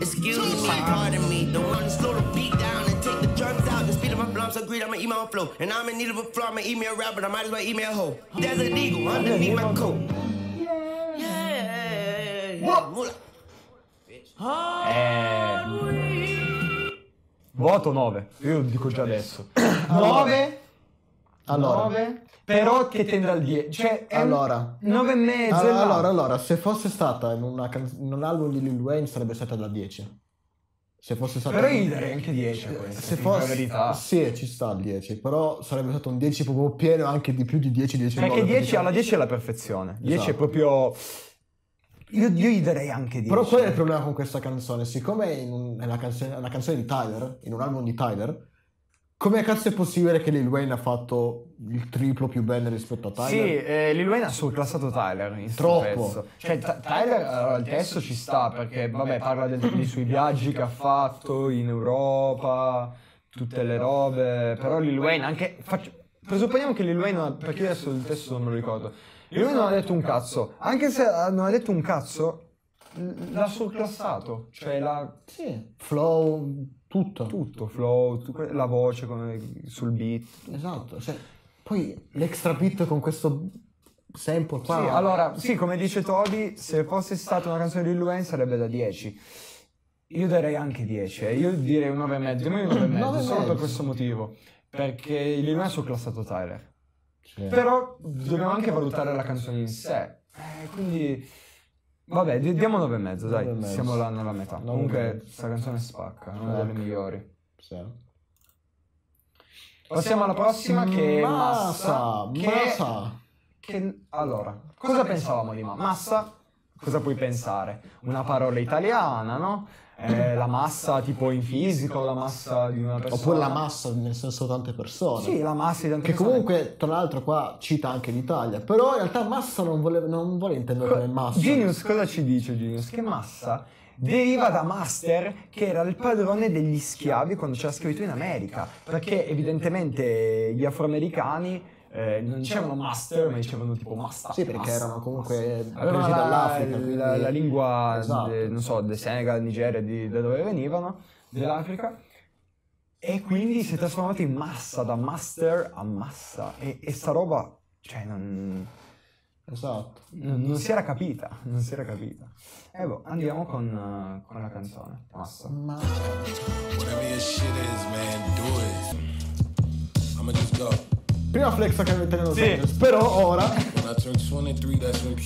Excuse me, pardon me. Don't want to slow the beat down and take the drums out. The speed of my blunt so greed, I'ma eat my own flow. And I'm in need of a flow, I'ma eat me a rap, but I might as well eat me a hoe. There's an eagle underneath my coat. Yeah. Moolah. Eh, voto 9. Io lo dico già adesso. 9. Allora. 9. Però che tende al 10. Cioè, è Allora. 9 e mezzo. Allora, allora, allora, se fosse stata in, una can- in un album di Lil Wayne sarebbe stata da 10. Se fosse stata Però io gli darei anche 10 a questo. se fosse verità. Sì, ci sta il 10, però sarebbe stato un 10 proprio pieno anche di più di 10 10 Perché 10 alla 10 è la perfezione. 10 è Esatto. proprio. Io, io gli darei anche 10. Però qual è il problema con questa canzone? Siccome è in un- è una, canzone, una canzone di Tyler, in un album di Tyler, come cazzo è possibile che Lil Wayne ha fatto il triplo più bene rispetto a Tyler? Sì, eh, Lil Wayne ha surclassato Tyler in Troppo. pezzo. Cioè, T- Tyler, allora, il testo ci sta perché, vabbè, parla del- dei suoi viaggi che ha fatto in Europa, tutte le robe. Però Lil Wayne anche... faccio- presupponiamo che Lil Wayne, ha- perché adesso il testo non me lo ricordo. Lil Wayne non ha detto un cazzo. Anche se eh, non ha detto un cazzo, l'ha surclassato. Cioè, l'ha... Sì, flow, tutto. Tutto, flow, tu- la voce come- sul beat. Esatto, cioè, poi l'extra beat con questo sample qua. Sì, allora, sì, come dice Toby, se fosse stata una canzone di Wayne sarebbe da 10. Io darei anche 10, eh. io direi un 9,5, diamo un 9,5, Nove e solo per questo motivo. Perché Lil Wayne ha surclassato Tyler. Sì. Però dobbiamo anche valutare la canzone in sé. Eh, quindi, vabbè, di- diamo 9,5, dai, Nove e mezzo. siamo là nella metà. E Comunque, mezzo. questa canzone spacca, è una delle migliori. Sì. Passiamo alla prossima che è Massa. Massa, che- Massa. che- allora, cosa pensavamo di Ma- Massa? cosa puoi pensare? Una parola italiana, no? Eh, la massa tipo in fisico, la massa di una persona. Oppure la massa, nel senso tante persone. Sì, la massa di tante Che persone. comunque, tra l'altro, qua cita anche l'Italia. Però in realtà massa non vuole, non vuole intendere come massa. Genius cosa ci dice Genius? Che massa deriva da Master che era il padrone degli schiavi quando c'era scritto in America perché evidentemente gli afroamericani eh, non dicevano master ma dicevano tipo masta Sì, perché massa, erano comunque presi la, dall'Africa, la- quindi- la lingua Esatto. de- non so del Senegal, Nigeria di, da dove venivano dell'Africa e quindi si è trasformato in massa da master a massa e, e sta roba cioè non Esatto. non, non si era capita, non si era capita. E boh, andiamo con, eh, con la canzone. Massa. Ma Whatever your shit is, man, do it. I'ma just go. Prima flex che avete nello Sì. Angeles, però ora When I turned 23, that's when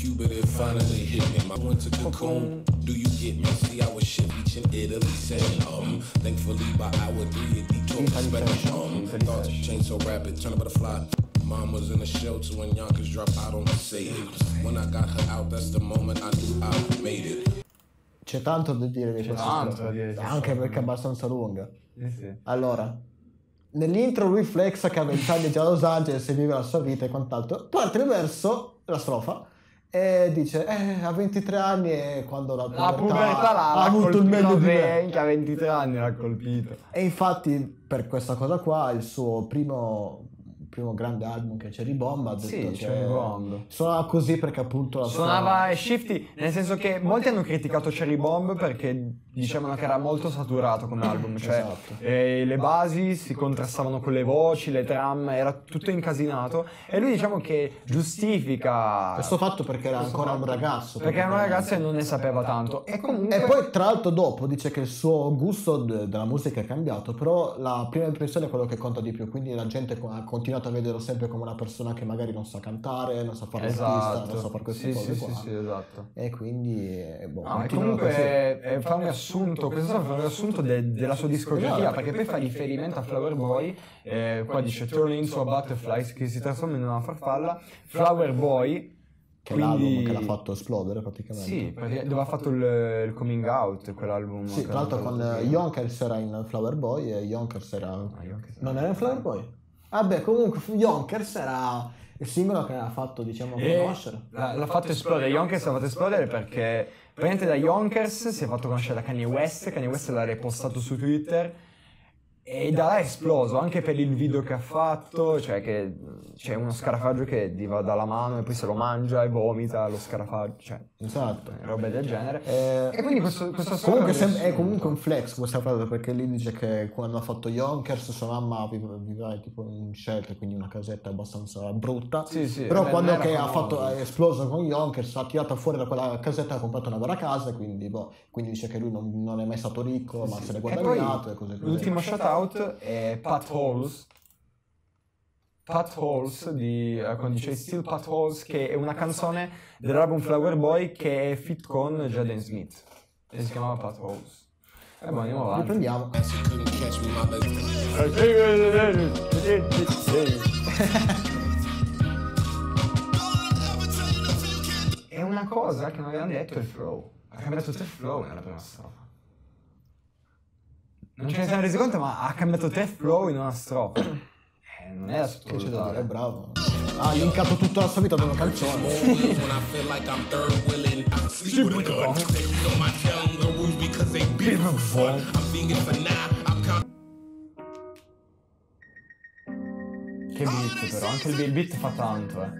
finally hit me. I went to Cocoon. Do you get me? See, I was shit beach in Italy, saying, um, thankfully by hour three, it detour perspective. Um, thoughts changed so rapid, turn a butterfly. Mom was in the shelter when Yonkers dropped out on the say it. When I got her out, that's the moment I knew I made it. c'è tanto da dire di questa tanto storia. da dire di questa Anche perché è abbastanza lunga. Sì, sì. Allora, nell'intro lui flexa che ha 20 anni già a Los Angeles e vive la sua vita e quant'altro. Parte verso la strofa e dice, eh, a 23 anni e quando la, La pubertà l'ha, ha avuto il meglio di me. che a 23 anni l'ha colpito. E infatti per questa cosa qua il suo primo, primo grande album che è Cherry Bomb ha detto Sì, che Cherry Bomb. suonava così perché appunto la sua- Suonava Shifty, nel senso che molti hanno criticato Cherry Bomb perché dicevano che era molto saturato come album, (laughs) cioè Esatto. eh, le basi si contrastavano con le voci, le tram, era tutto incasinato e lui diciamo che giustifica questo fatto perché era ancora un ragazzo Perché era una ragazza e non ne sapeva tanto e comunque E poi tra l'altro dopo dice che il suo gusto de- della musica è cambiato, però la prima impressione è quello che conta di più, quindi la gente ha continuato a vederlo sempre come una persona che magari non sa cantare, non sa fare esatto, non sa fare queste sì, cose sì, qua. sì, sì, esatto. E quindi eh, boh, continuano comunque così. eh, fa un riassunto, questo fa un riassunto de- della sua discografia, perché poi fa riferimento a Flower Boy, eh, qua dice Turn into a Butterfly, che si trasforma in una farfalla, Flower Boy, che è l'album quindi... che l'ha fatto esplodere praticamente. Sì, perché dove ha fatto il, il coming out, quell'album. Sì, tra l'altro con eh. Yonkers era in Flower Boy e Yonkers era... Ah, Yonkers. Non era in Flower Boy? Vabbè, comunque Yonkers era il singolo che ha fatto, diciamo, E conoscere. l'ha, l'ha fatto esplodere, Yonkers l'ha fatto esplodere perché praticamente da Yonkers si è fatto conoscere da Kanye West, Kanye West l'ha repostato su Twitter e da là è esploso anche per il video che ha fatto, cioè che c'è uno scarafaggio che gli va dalla mano e poi se lo mangia e vomita lo scarafaggio, cioè Esatto. robe del genere. Eh, E quindi questo, questo Comunque sem- è comunque un flex questa frase perché lì dice che quando ha fatto Yonkers sua mamma vive- viveva tipo in shelter, quindi una casetta abbastanza brutta. Sì, sì, Però quando ha fatto, è esploso con Yonkers, ha tirato fuori da quella casetta e ha comprato una vera casa, quindi, boh, quindi dice che lui non, non è mai stato ricco, ma se l'è E guadagnato e così così. l'ultimo shout out è Pat Holes. Pat Holes di eh, con dice Still Pat Holes che è una canzone dell'album Flower Boy che è fit con Jaden Smith e si chiamava Pat Holes. E boh, andiamo avanti. Riprendiamo. (laughs) E una cosa che non abbiamo detto è il flow. Ha cambiato tre flow nella prima strofa. Non ce ne siamo resi conto, ma ha cambiato tre flow in una strofa. Eh, non è da Che c'è da dire, sottovalutare. bravo. Ha linkato tutta la sua vita ad una canzone. Che beat però, anche il, beat fa tanto, eh.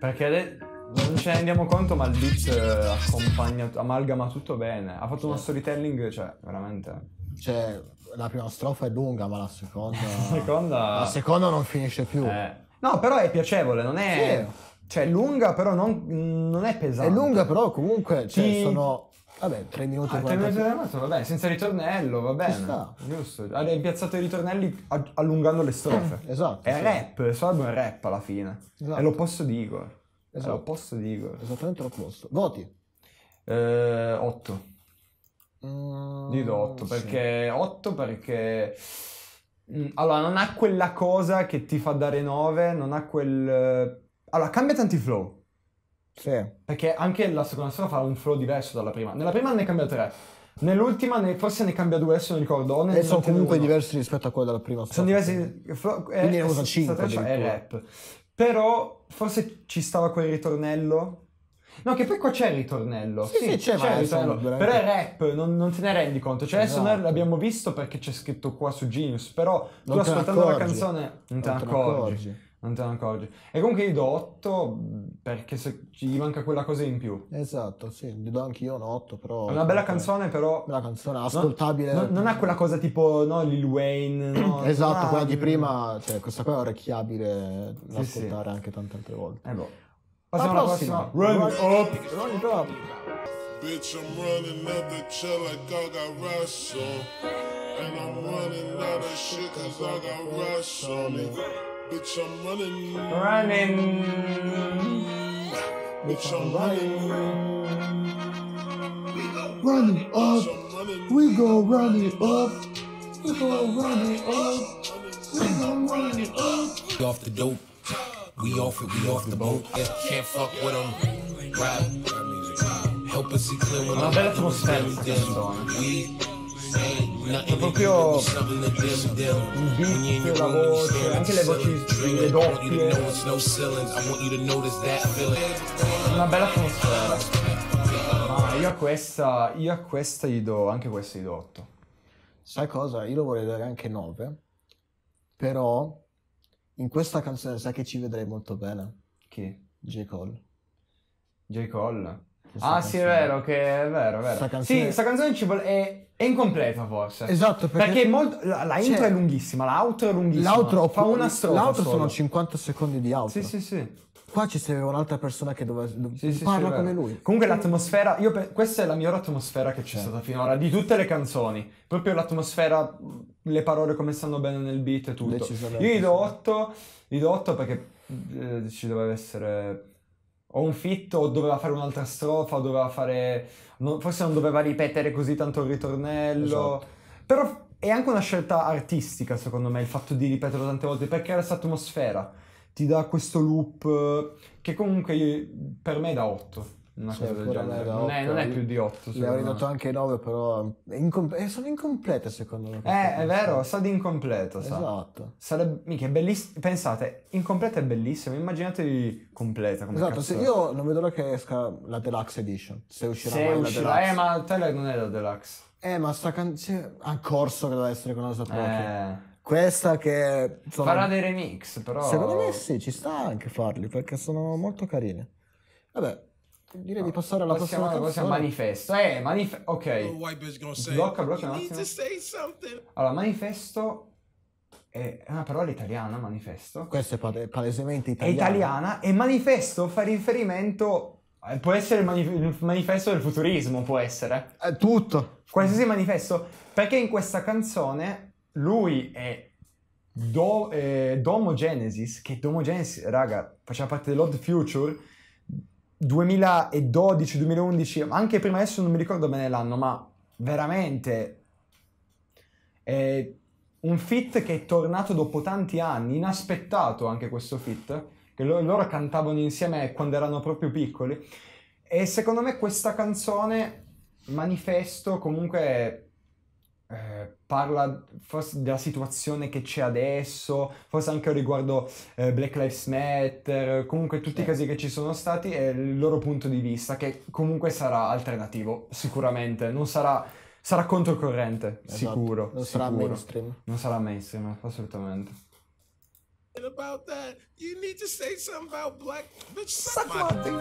Perché ade- non ce ne rendiamo conto, ma il beat eh, accompagna, amalgama tutto bene. Ha fatto uno storytelling, cioè, veramente. Cioè, la prima strofa è lunga, ma la seconda... (laughs) La seconda... La seconda non finisce più. eh. No, però è piacevole, non è... Cioè, è lunga, però non, non è pesante. È lunga, però comunque cioè, Sì. sono. Vabbè, 3 minuti Ah, e tre 40 minuti e mezzo, va bene, senza ritornello, va bene. sta. Giusto. Ha ripiazzato i ritornelli allungando le strofe. Esatto, È sì. rap, il suo album è rap alla fine. Esatto. È l'opposto di Igor. È Esatto. l'opposto di Igor. Esattamente l'opposto. Voti. Eh, 8. Mm, Gli do 8 sì. perché 8 perché mm, allora non ha quella cosa che ti fa dare 9, non ha quel allora cambia tanti flow. Sì. Perché anche la seconda strofa ha un flow diverso dalla prima. Nella prima ne cambia tre. Nell'ultima ne- forse ne cambia due, adesso non ricordo. E sono comunque uno. diversi rispetto a quello della prima Sono diversi. flo- eh, Quindi ne usa sta cinque traccia È addirittura. rap. Però forse ci stava quel ritornello. No, che poi qua c'è il ritornello. Sì, sì, c'è, ma il ritornello. Però è rap, non, non te ne rendi conto. Cioè, adesso Esatto. noi l'abbiamo visto perché c'è scritto qua su Genius. Però tu Non ne ascoltando la canzone non te ne accorgi. accorgi. Non te ne accorgi. E comunque io do 8 perché se gli manca quella cosa in più. Esatto, sì, gli do anche io un 8, però... È una bella canzone, però. Bella canzone, ascoltabile. Non, non ha quella cosa tipo no, Lil Wayne. no, (clears throat) Esatto, quella di prima, cioè questa qua è orecchiabile da Sì, sì. ascoltare anche tante altre volte. Eh boh. La Passiamo alla prossima. Run it up. Run it up. Bitch, I'm running up the chair like I got rust on. And I'm running out of shit cause I got rust on it. Bitch, I'm running. Running. Bitch, I'm running. Run it up, Bitch, I'm running. we go run it up. We go run it up. We go run it up. Off the dope. We off it, we off the boat. Yeah, can't fuck with them. Right. Help us see clear when Una I'm. We ain't nothing È proprio in beat, la voce, anche le voci, le doppie. Una bella atmosfera. Ma io a questa. Io a questa gli do. Anche questa gli do 8. Sai cosa? Io lo vorrei dare anche 9, però in questa canzone sai che ci vedrei molto bene? Chi? J. Cole. J. Cole. Questa Ah, sì, è canzone. vero, che è vero, è vero. Sta canzone- Sì, sta canzone ci vuole. È, è incompleta, forse. Esatto, perché, Perché, è molto, la, la intro Cioè, è lunghissima, l'outro è lunghissima. l'outro, fa una strofa. l'outro sono 50 secondi di outro. Sì, sì, sì. Qua ci serve un'altra persona che dove, dove Sì, sì, parla sì, come lui. Comunque l'atmosfera, io pe- questa è la migliore atmosfera che c'è stata finora, di tutte le canzoni. Proprio l'atmosfera, le parole come stanno bene nel beat e tutto. Io gli do sì. 8, gli do 8 perché eh, ci doveva essere o un fit o doveva fare un'altra strofa o doveva fare... no- forse non doveva ripetere così tanto il ritornello. Esatto. Però è anche una scelta artistica secondo me il fatto di ripeterlo tante volte per creare questa atmosfera. Ti dà questo loop eh, che comunque per me è da 8. Una cosa del genere. Non è, non è più di 8. Le avrei dato anche 9, però è incom- eh, sono incomplete secondo me. Eh, è vero, sa di incompleto, sa. Esatto. Sarebbe, mica, è bellissimo. Pensate, incompleta è bellissimo, immaginatevi completa. Come Esatto, cazzo se io non vedo l'ora che esca la Deluxe Edition. Se uscirà Se uscirà, la Deluxe. eh, ma Tyler non è da Deluxe. Eh, ma sta canzone ha corso che deve essere con Osa Eh, Questa che sono... farà dei remix, però. Secondo me sì, ci sta anche farli perché sono molto carini. Vabbè, direi di passare alla Passiamo prossima alla prossima canzone. manifesto. Eh, manifesto. Ok. white bitch gonna say, Blocca, blocca un need attimo. Allora, manifesto. È una parola italiana, manifesto. Questa è pale- palesemente È italiana. italiana e manifesto fa riferimento. eh, Può essere il, manif- il manifesto del futurismo, può essere. È tutto. Qualsiasi manifesto. Perché in questa canzone lui è Do, eh, Domo Genesis, che Domo Genesis, raga, faceva parte dell'Odd Future 2012-2011, anche prima adesso non mi ricordo bene l'anno, ma veramente è un fit che è tornato dopo tanti anni, inaspettato anche questo fit, che lo- loro cantavano insieme quando erano proprio piccoli. E secondo me questa canzone, Manifesto, comunque eh, parla forse della situazione che c'è adesso, forse anche riguardo eh, Black Lives Matter, comunque tutti i casi che ci sono stati e il loro punto di vista, che comunque sarà alternativo, sicuramente, non sarà, sarà controcorrente, Esatto. sicuro. Non sarà sicuro. mainstream. Non sarà mainstream, assolutamente. About that, you need to say something about black bitch. Suck my dick.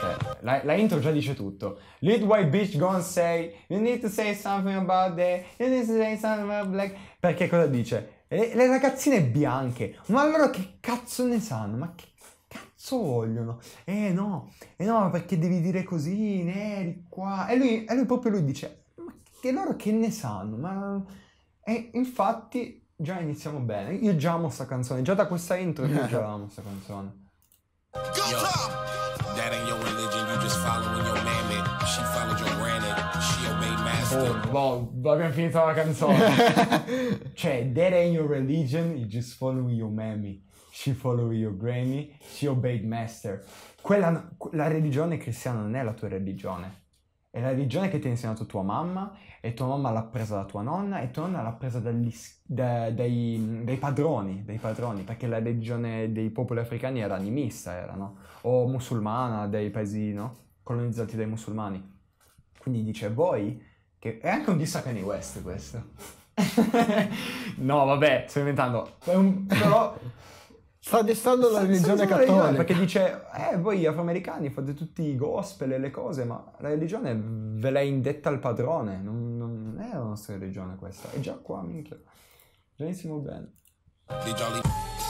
Cioè, la, la intro già dice tutto. Lead white bitch gonna say, you need to say something about that, you need to say something about black. Perché cosa dice? Le, le ragazzine bianche, ma loro che cazzo ne sanno? Ma che cazzo vogliono? Eh no, eh no, perché devi dire così, neri, qua. E lui, e lui proprio lui dice, ma che loro che ne sanno? Ma... E infatti già iniziamo bene. Io già amo sta canzone, già da questa intro io già amo sta canzone. Yo, that ain't your religion. You just following your mammy. She followed your granny. She obeyed master. Oh, boh, abbiamo finito la canzone. (laughs) cioè, that ain't your religion, you just follow your mammy. She follow your granny, she obeyed master. Quella, la religione cristiana non è la tua religione. È la religione che ti ha insegnato tua mamma e tua mamma l'ha presa da tua nonna e tua nonna l'ha presa dagli da- dai, dai padroni, dei padroni, perché la religione dei popoli africani era animista, era, no? O musulmana dei paesi, no? Colonizzati dai musulmani. Quindi dice, voi, che è anche un diss Kanye West questo. (laughs) no, vabbè, sto inventando. Un- però Sta destando la religione cattolica. Perché dice, eh, voi afroamericani fate tutti i gospel e le cose, ma la religione ve l'ha indetta il padrone, non, non è la nostra religione questa. È già qua, minchia. Benissimo bene. Did y'all eat?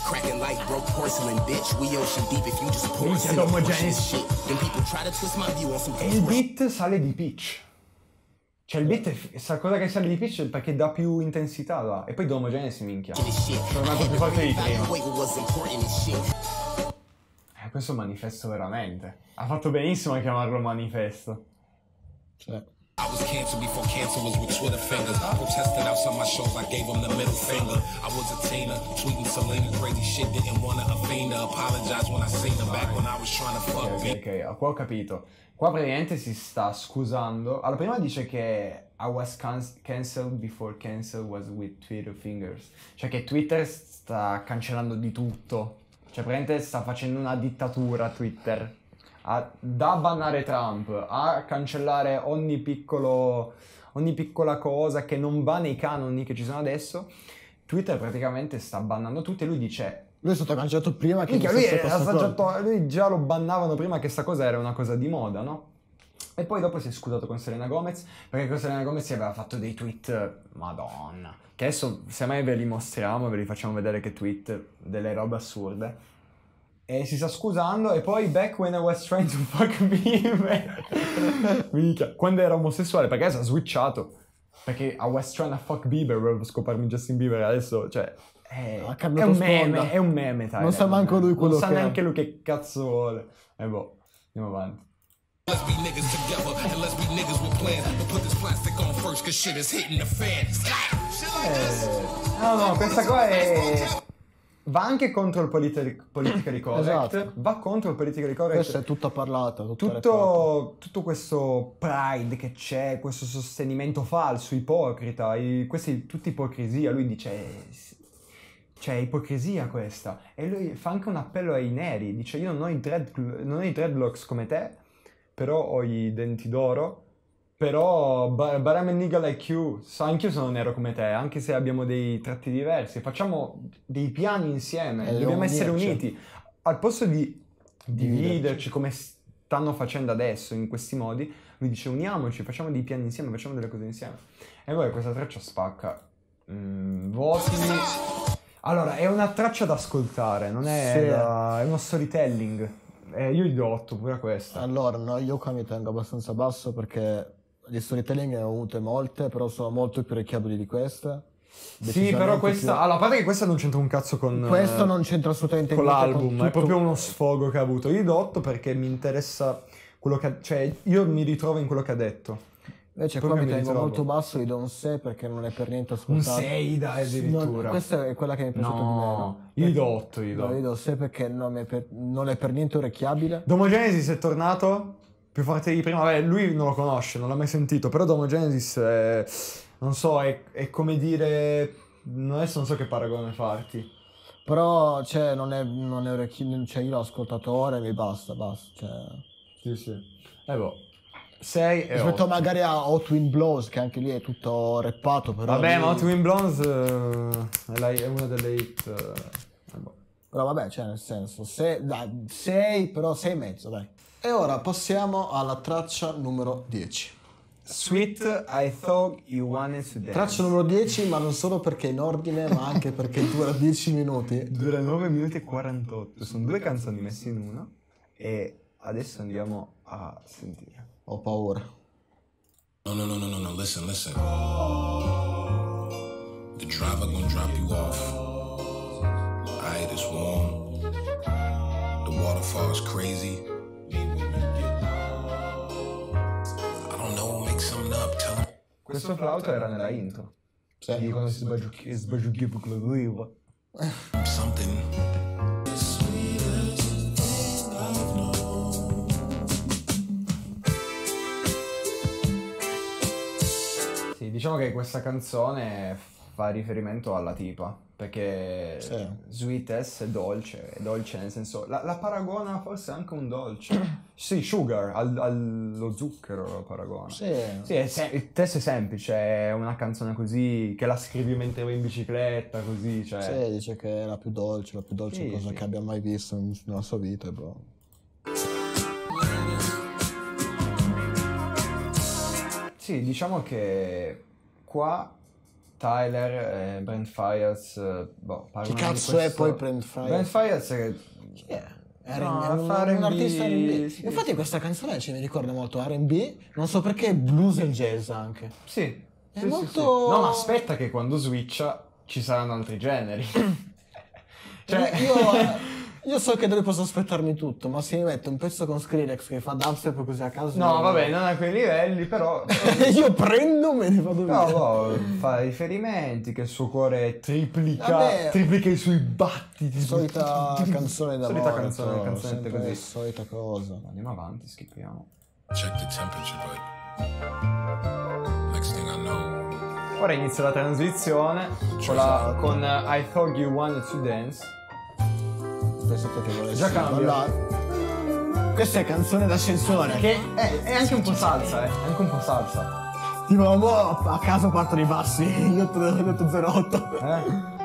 Cracking like broke porcelain, bitch. We ocean deep if you just pour Minchia, us in Tom a portion of Janis. shit. Then people try to twist my view on some il beat sale di pitch. Cioè il beat, è f- sta cosa che sale di pitch è perché dà più intensità là. E poi Domogenesi si minchia. this shit. Tornato più forte di prima. Eh, questo è un manifesto veramente. Ha fatto benissimo a chiamarlo manifesto. Cioè, I was canceled before cancel was with Twitter fingers. Protesting outside my shows, I gave them the middle finger. I was a tainer, tweeting Selena crazy shit, didn't wanna offend her. Apologize when I seen her back when I was trying to fuck Ok, bitch. ok, qua ho capito. Qua praticamente si sta scusando. Allora, prima dice che I was can- cancelled before cancel was with Twitter fingers. Cioè che Twitter sta cancellando di tutto. Cioè praticamente sta facendo una dittatura Twitter. A- da bannare Trump, a cancellare ogni piccolo... ogni piccola cosa che non va nei canoni che ci sono adesso. Twitter praticamente sta bannando tutto e lui dice lui è stato cancellato prima che Minchia, lui, assaggiato- lui già lo bannavano prima che sta cosa era una cosa di moda, no? E poi dopo si è scusato con Serena Gomez perché con Serena Gomez si aveva fatto dei tweet, madonna, che adesso se mai ve li mostriamo, ve li facciamo vedere che tweet, delle robe assurde. E si sta scusando e poi back when I was trying to fuck (laughs) Bieber. Minchia, quando era omosessuale, perché adesso ha switchato. Perché I was trying to fuck Bieber, volevo scoparmi Justin Bieber, adesso, cioè... È, Ha è cambiato un sponda. meme, è un meme, Tyler, Non sa è manco lui quello Non sa che è. neanche lui che cazzo vuole. E boh, andiamo avanti. Let's be niggas together and let's be niggas with plans. But put this plastic on first, cause shit is hitting the fan. Eh, no, no, questa qua è... Va anche contro il politi- politically correct, Esatto. va contro il politically correct. Questa è tutta parlata, tutta tutto, tutto questo pride che c'è, questo sostenimento falso, ipocrita, i- questi tutti ipocrisia, lui dice c'è ipocrisia questa. E lui fa anche un appello ai neri, dice io non ho i, dread- non ho i dreadlocks come te, però ho i denti d'oro, però I'm a nigga like you, so, anch'io sono nero come te, anche se abbiamo dei tratti diversi, facciamo dei piani insieme, E dobbiamo essere uniti, al posto di Dividerci. dividerci come stanno facendo adesso in questi modi, lui dice uniamoci, facciamo dei piani insieme, facciamo delle cose insieme. E poi questa traccia spacca. Mm, voti. Allora, è una traccia da ascoltare, non è, Sì. da- è uno storytelling. Eh, io gli do 8 pure a questa. Allora, no, io qua mi tengo abbastanza basso perché di storytelling ne ho avute molte, però sono molto più orecchiabili di queste. sì, però questa... più- Allora, a parte che questa non c'entra un cazzo con... Questo eh, non c'entra assolutamente con l'album, tutto- è proprio uno sfogo che ha avuto. Io gli do 8 perché mi interessa quello che ha... Cioè, io mi ritrovo in quello che ha detto. Invece qua proprio mi tengo molto basso, gli do un 6 perché non è per niente Un ascoltato. 6 dai, addirittura. No, questa è quella che mi è piaciuta di meno. No, io gli do 8, gli do. No, io do 6 perché non è per, non è per niente orecchiabile. Domogenesis è tornato più forte di prima. Vabbè, lui non lo conosce, non l'ha mai sentito. Però Domogenesis è, non so, è, è come dire. Adesso non so che paragone farti. Però, cioè, non è, non è orecchibile. Cioè, io l'ho ascoltato ora e mi basta, basta. Cioè, Sì, sì. E boh. 6 e rispetto 8. magari a Hot Twin Blows, che anche lì è tutto rappato, però... Vabbè, lì- ma Twin Blondes eh, è, la- è una delle hit. eh, eh, boh. Però vabbè, cioè, nel senso, 6, però 6 e mezzo, dai. E ora passiamo alla traccia numero 10. Sweet, I thought you wanted to dance. Traccia numero 10, ma non solo perché è in ordine, ma anche perché dura 10 minuti. Dura 9 minuti e 48. Sono due canzoni messe in una. E adesso andiamo a sentire. Ho paura. No, no, no, no, no, no. Listen, listen. The driver gonna drop you off. Alright, it's warm. The waterfall's crazy. Questo flauto era nella intro. Sì. Di quando si sbagiucchi, sbagiucchi con la guiva. Something. diciamo che questa canzone fa riferimento alla tipa, perché Sì. sweetness è dolce, è dolce nel senso, la, la paragona forse anche un dolce. (coughs) sì, sugar, al- allo zucchero lo paragona. Sì. Sì, è sem- il testo è semplice, è una canzone così che la scrivi mentre vai in bicicletta, così, cioè... Sì, dice che è la più dolce, la più dolce Sì, cosa che abbia mai visto nella sua vita, bro. Sì, diciamo che qua Tyler e Brent Fires, eh, boh, di cazzo questo- è poi Brent Fires? Brent Fires è... Chi è? È No, R&B, è un, fa un R&B, artista R&B. sì. Infatti questa canzone ci mi ricorda molto R&B, non so perché blues e jazz anche. Sì. È sì, molto- sì. No, ma aspetta che quando switcha ci saranno altri generi. (coughs) cioè... Io, eh, (laughs) io so che dove posso aspettarmi tutto, ma se mi mette un pezzo con Skrillex che fa dubstep così a caso... No, vabbè, non a quei livelli, però... (laughs) io prendo, me ne vado via. No, no, fa riferimenti che il suo cuore triplica, Vabbè. triplica i suoi battiti. Solita (laughs) canzone d'amore. Solita canzone, però, canzonetta sempre così. Solita cosa. Andiamo avanti, schippiamo. Check the temperature, but next thing I know, Ora inizia la transizione con, la- con eh, I Thought You Wanted to Dance. Pensato che volessi Già cambia. ballare. Questa è canzone d'ascensore. Che è, è anche un po' salsa, eh. È anche un po' salsa. Tipo, mo a caso partono i bassi. Io ho detto 08. Eh?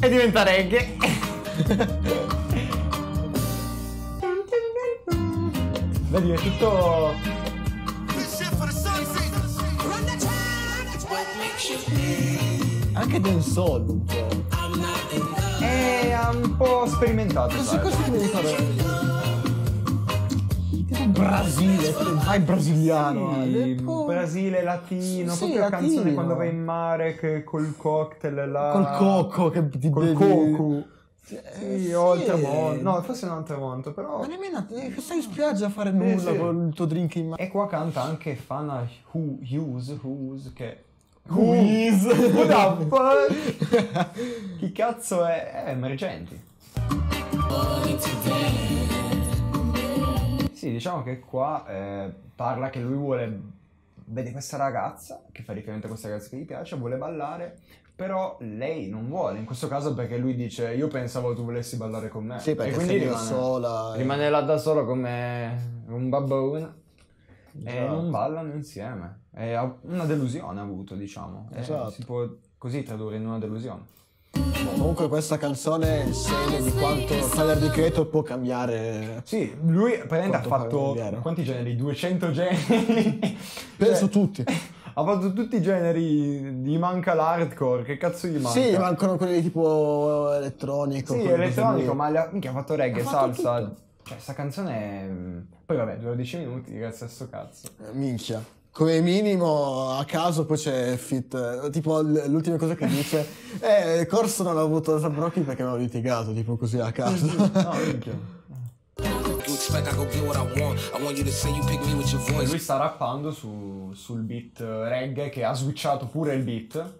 E diventa reggae. Vedi, è tutto. Anche del soul un po'. È un po' sperimentato. Cose che mi ricordano. Tipo Brasile, vai brasiliano. Sì, po'- Brasile latino, Sì, proprio latino. canzone quando vai in mare che col cocktail là. Col cocco che ti Col bevi- coco. Sì, Sì, o il sì. tramonto. No, forse non il tramonto, però. Ma nemmeno eh, stai in spiaggia a fare nulla sì. con il tuo drink in mano. E qua canta anche Fana Hu- Hughes, Hughes, che... Who is? (laughs) What the (laughs) fuck? Chi cazzo è? È emergenti. Sì, diciamo che qua eh, parla che lui vuole... Vede questa ragazza, che fa riferimento a questa ragazza che gli piace, vuole ballare, però lei non vuole, in questo caso perché lui dice io pensavo tu volessi ballare con me. Sì, perché e quindi sei da rimane, sola. rimane là da solo come un babbone e Esatto. non ballano insieme. È una delusione ha avuto, diciamo. Eh, Esatto. si può così tradurre in una delusione. Comunque questa canzone è il segno di quanto Tyler di Creator può cambiare. Sì, lui praticamente ha fatto quanti generi? 200 generi. (laughs) Penso Cioè, tutti. Ha fatto tutti i generi, gli manca l'hardcore, che cazzo gli manca? Sì, mancano quelli tipo elettronico. Sì, elettronico, ma ha, minchia, ha fatto reggae, Ha fatto salsa. tutto. Cioè, sta canzone è... Poi vabbè, dura 10 minuti, grazie a sto cazzo. Eh, Minchia. Come minimo a caso poi c'è Fit, eh, tipo l'ultima cosa che dice, (laughs) eh, Corso non ha avuto Zabrocchi perché aveva litigato, tipo così a caso. No, minchia. you expect I go get what I want. I want you to say you pick me with your E voice. lui sta rappando su- sul beat eh, reggae che ha switchato pure il beat.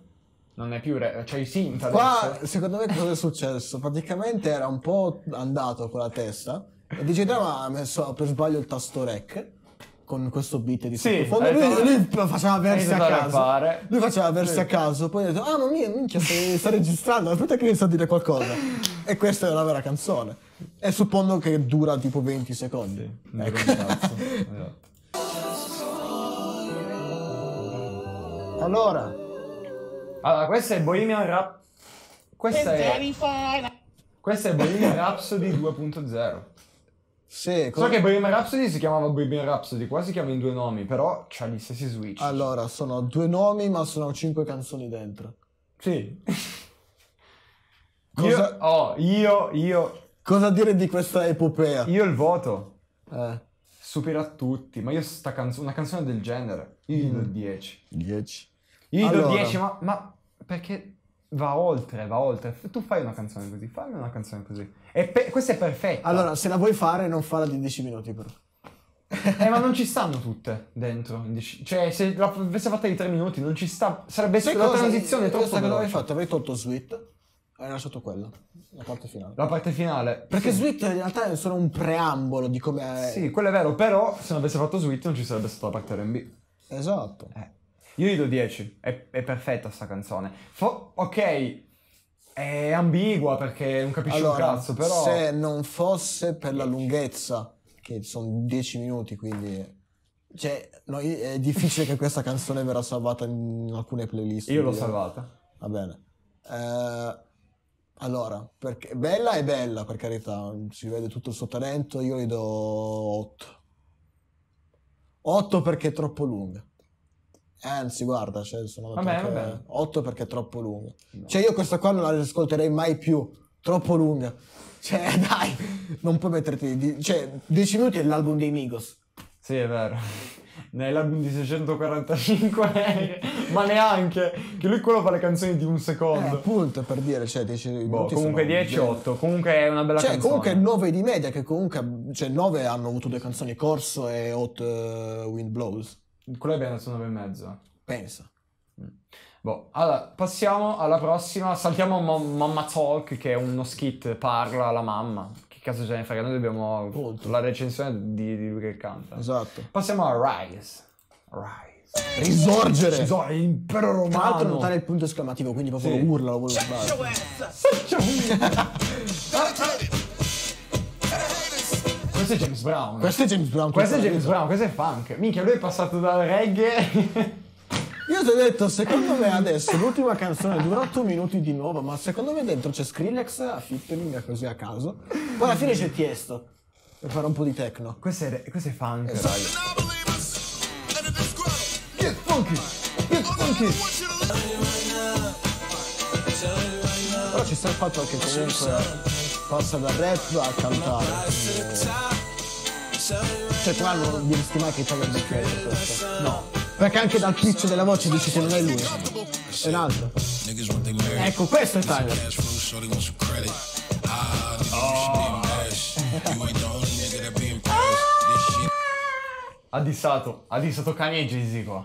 Non è più reggae, cioè i synth adesso. Qua, secondo me cosa è successo? Praticamente era un po' andato con la testa DJ Drama ha messo per sbaglio il tasto rec con questo beat di Sì, sottofondo. Lui, lui faceva versi a caso. Lui faceva versi a caso, poi ha detto, ah ma mia, minchia, sta registrando, aspetta che inizia a dire qualcosa. E questa è una vera canzone. E suppongo che dura tipo 20 secondi. Ecco. Esatto. Allora, Allora, questa è Bohemian Rap. Questa è. Questa è Bohemian Rhapsody 2.0. sì, So che Bohemian Rhapsody si chiamava Bohemian Rhapsody, qua si chiama in due nomi, però c'ha gli stessi switch. allora, sono due nomi ma sono cinque canzoni dentro. Sì. (laughs) Cosa- Io, oh, io, io, Cosa dire di questa epopea? io il voto. Eh, Stupirà tutti, ma io sta canzone, una canzone del genere, io gli do 10. 10. Io gli do Allora. 10, ma, ma perché va oltre, va oltre. Tu fai una canzone così, fammi una canzone così. E pe- questa è perfetta. Allora, se la vuoi fare, non farla di 10 minuti però. Eh, ma non ci stanno tutte dentro. Cioè, se l'avesse fatta di 3 minuti, non ci sta. Sarebbe Sai la transizione troppo cosa avevi fatto? Avrei tolto Sweet e hai lasciato quella, la parte finale. La parte finale. Perché sì. Sweet in realtà è solo un preambolo di come è... Sì, quello è vero, però se non avesse fatto Sweet non ci sarebbe stata la parte R&B. Esatto. Eh, Io gli do 10, è, è perfetta sta canzone. Fo- ok, è ambigua perché non capisci un Allora, cazzo, però... se non fosse per la lunghezza, che sono 10 minuti, quindi... Cioè, no, è difficile che questa canzone verrà salvata in alcune playlist. Io l'ho quindi- salvata. Va bene. Eh, allora, perché bella è bella, per carità, si vede tutto il suo talento, io gli do 8. 8 perché è troppo lunga. Eh, Anzi, guarda, cioè, sono andato Vabbè, anche- vabbè. 8 perché è troppo lunga. Cioè, io questa qua non la ascolterei mai più, troppo lunga. Cioè, (laughs) dai, non puoi metterti... Di... Cioè, 10 minuti è l'album dei Migos. Sì, è vero. Nell'album di 645, ma neanche. Che lui quello fa le canzoni di un Eh, secondo. appunto, per dire, cioè, 10 Boh, comunque sono 10, ben- 8. Comunque è una bella Cioè, canzone. comunque 9 di media, che comunque, cioè 9 hanno avuto due canzoni, Corso e Hot eh, Wind Blows. Quello abbiamo detto 9 e mezzo. Pensa. Boh, allora, passiamo alla prossima. Saltiamo Mo- Mamma Talk, che è uno skit, parla alla mamma. Che cazzo ce ne frega? Noi dobbiamo Appunto. la recensione di, di lui che canta. Esatto. Passiamo a Rise. Rise. Risorgere! Esatto, impero romano. Tra l'altro notare il punto esclamativo, quindi proprio Sì. urla, lo vuole urlare. Questo è James Brown. Questo è James Brown. Questo è James. Brown, questo è funk. Minchia, lui è passato dal reggae. (laughs) Io ti ho detto, secondo me adesso l'ultima canzone dura 8 minuti di nuovo, ma secondo me dentro c'è Skrillex a featuring così a caso. Poi alla fine c'è Tiesto per fare un po' di techno. questo, è, questo è funk. Esatto. Get funky. Get funky. Però ci sta il fatto che comunque passa dal rap a cantare. Cioè qua non diresti mai che Italia è differente questo. No. Perché anche dal pitch della voce dici che non è lui. È un altro. Ecco, questo è Tyler. Shit. Ha dissato, ha dissato Kanye e Jay-Z qua.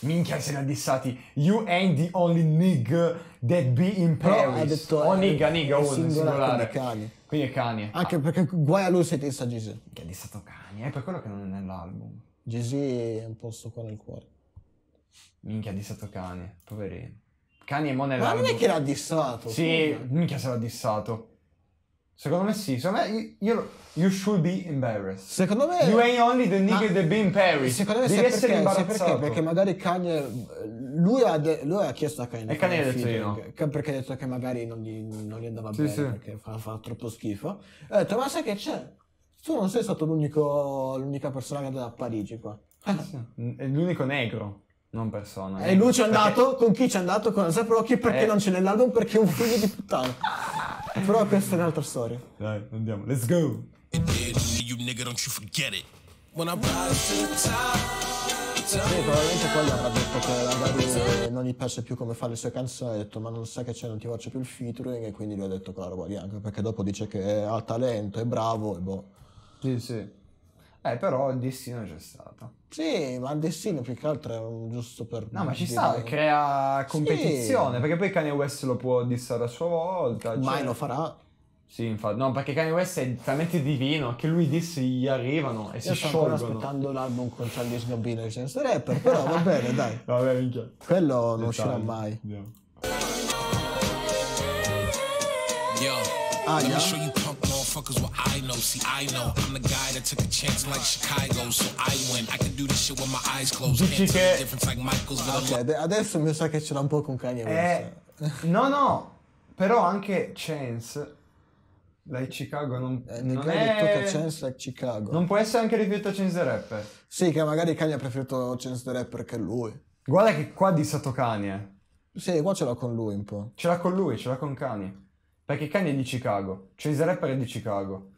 Minchia se ne ha dissati. You ain't the only nigga that be in Paris. ha detto oh è- nigga, nigga, è in singolare singolare. Quindi è Kanye. Anche perché guai a lui se ti sa Jay-Z. Che ha dissato Kanye, è per quello che non è nell'album. Jay-Z è un posto qua nel cuore. Minchia ha dissato Kanye, poverino. Kanye mo Ma nell'album. non è che l'ha dissato. Sì, minchia se l'ha dissato. Secondo me sì, secondo me io, you should be embarrassed. Secondo me... You ain't only the nigga that be in Paris. Secondo me Devi essere perché, imbarazzato. perché? Perché magari Kanye lui ha, de- lui ha chiesto a Kanye E Kanye ha detto di no. perché ha detto che magari non gli, non gli andava Sì, bene sì. perché fa, fa troppo schifo ha detto ma sai che c'è tu non sei stato l'unico, l'unica persona che è andata a Parigi qua È l'unico negro, non persona. e lui ci è andato con chi ci è andato con Asap Rocky perché Eh. non c'è nell'album perché è un figlio di puttana (laughs) però questa è un'altra storia Dai, andiamo, let's go. You nigga, don't you forget it. When I rise to the top, sì, probabilmente poi gli avrà detto che magari non gli piace più come fa le sue canzoni ha detto ma non sai che c'è non ti faccio più il featuring e quindi lui ha detto quella roba lì anche perché dopo dice che ha talento è bravo e boh Sì, sì. Eh, però il destino c'è stato. Sì, ma il destino più che altro è un giusto per... No, ma ci dire- sta, crea competizione, perché poi Kanye West lo può dissare a sua volta. Mai cioè- lo farà. Sì, infatti, no, perché Kanye West è talmente divino che lui dissi gli arrivano e si Io sto ancora sciolgono. aspettando l'album con Charlie Snobbino e Sense Rapper, però va bene, dai. (laughs) Vabbè, minchia. Quello non uscirà mai. Andiamo. yo. Ah, Let yeah? Motherfuckers what I know. See, I know I'm the guy that took a chance like Chicago, so I win. I can do this shit with my eyes closed. Dici Can't tell the difference like Michaels, but Ok, I'm ade- adesso mi sa che ce l'ha un po' con Kanye Eh, West. (laughs) no, no, però anche Chance, dai Chicago, non, Eh, non è... tocca Chance a Chicago. Non può essere anche rifiuto Chance the Rapper. Sì, che magari Kanye ha preferito Chance the Rapper che lui. Guarda che qua di stato Kanye. Sì, qua ce l'ha con lui un po'. Ce l'ha con lui, ce l'ha con Kanye. Perché Kanye è di Chicago. Chance the Rapper è di Chicago.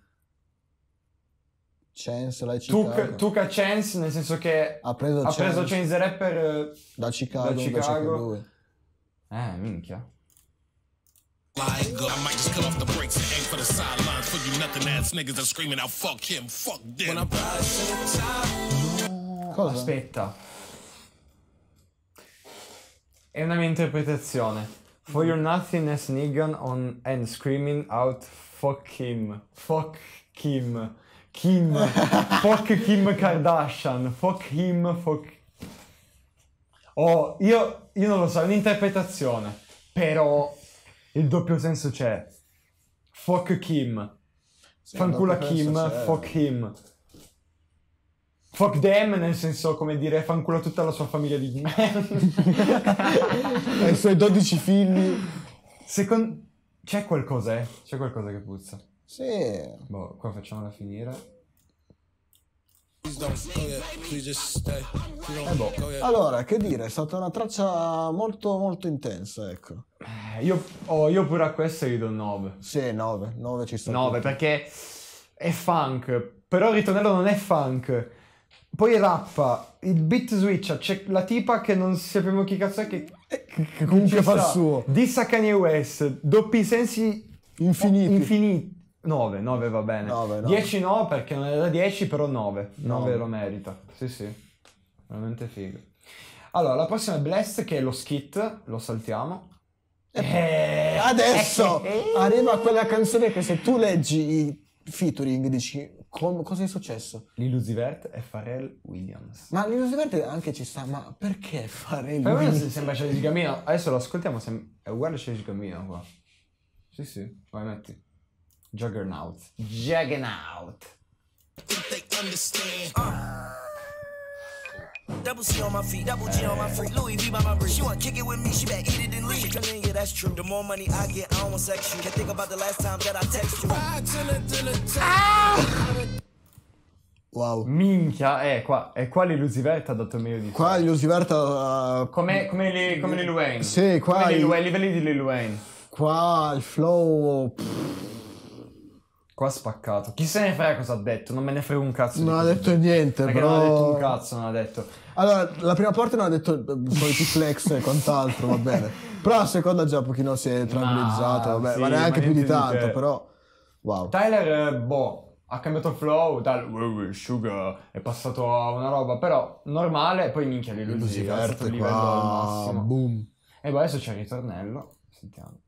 Chance, l'hai Tu, Chicago. Tocca Chance nel senso che Ha preso ha preso Chance Chance the Rapper... eh, da Chicago, da che Chicago. Eh, minchia. like go. I might just cut off the brakes and aim for the sidelines for you nothing ass niggas that screaming out fuck him, fuck them. When I rise to the top, Cosa? Aspetta. È una mia interpretazione. For your nothingness niggan on and screaming out fuck him. Fuck Kim. Kim. (laughs) fuck Kim Kardashian. Fuck him. Fuck. Oh, io, io non lo so, è un'interpretazione. Però il doppio senso c'è. Fuck Kim. Fanculo a Kim, fuck him. Fuck them, nel senso, come dire, fanculo a tutta la sua famiglia di (laughs) E i suoi 12 figli. Secondo... C'è qualcosa, eh? C'è qualcosa che puzza. Sì. Boh, qua facciamola finire. Eh boh. Allora, che dire, è stata una traccia molto molto intensa, ecco. Eh, Io, oh, io pure a questo gli do 9. Sì, 9, 9 ci sta. 9 tutto. perché è funk, però il ritornello non è funk. Poi rappa, il beat switch, c'è la tipa che non sappiamo chi cazzo è che, Che comunque fa il suo. Dissa Kanye West, doppi sensi Infiniti. infiniti. 9, 9 va bene. Nove, no. 10 no perché non è da 10, però 9. 9 Nove. lo merita. Sì, sì. Veramente figo. Allora, la prossima è Blessed che è lo skit, lo saltiamo. Eh, Adesso eh, arriva quella canzone che se tu leggi i featuring dici "Com- cosa è successo? Lil Uzi Vert e Pharrell Williams. Ma l'illusione anche ci sta, ma perché fare il Per me se- sembra Chelsea Gambino. Adesso lo ascoltiamo, sem- è uguale a Chelsea Gambino qua. Sì, sì, vai metti. Juggernaut. Juggernaut. think they understand. Uh. Double C on my feet, double G on my freak, Louis V by my wrist. She wanna kick it with me, she better eat it and leave. Come in, yeah, that's true. The more money I get, I don't want sex you. Can't think about the last time that I text you. To the Wow. Minchia, eh, qua, e qua Lil Uzi Vert ha dato meglio di Qua sé. l'illusiverta Come, come, li- come Lil Wayne. Sì, qua Come Lil i- Wayne, livelli di Lil Wayne. qua il flow pff, Qua ha spaccato. Chi se ne frega cosa ha detto? Non me ne frega un cazzo. non ha detto niente, Perché però non ha detto un cazzo, non ha detto. Allora, la prima parte non ha detto eh, soliti flex e quant'altro, va bene. Però la seconda già un pochino si è tranquillizzata, vabbè, sì, ma neanche ma più di tanto, che. però wow. Tyler, eh, boh, ha cambiato flow dal "Wow, sugar è passato a una roba, però normale, poi minchia il livello al qua, massimo. boom. E poi adesso c'è il ritornello, sentiamo.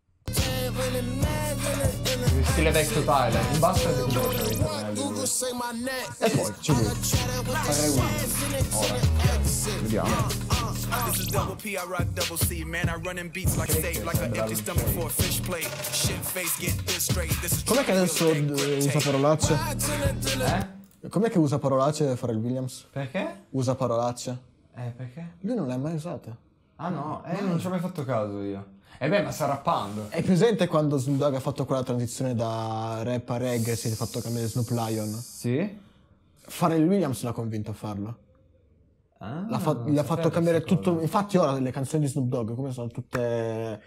In stile vecchio Tyler, in basso è il ritornello. E poi c'è lui. Fare uno. Ora. Vediamo. This is double P, I rock double C. Man, I run in beats like steak, like an empty stomach for a fish plate. Shit face, get this straight. This is Com'è che adesso eh, usa parolacce? Eh? Com'è che usa parolacce fare il Williams? Perché? Usa parolacce? Eh, perché? Lui non le ha mai usate. Ah no, eh, non ci ho mai fatto caso io. E beh, ma sta rappando. È presente quando Snoop Dogg ha fatto quella transizione da rap a reggae si è fatto cambiare Snoop Lion? Sì? Fare il Williams l'ha convinto a farlo. Ah, L'ha, fa- gli ha fatto cambiare tutto. cosa. Infatti, ora le canzoni di Snoop Dogg, come sono tutte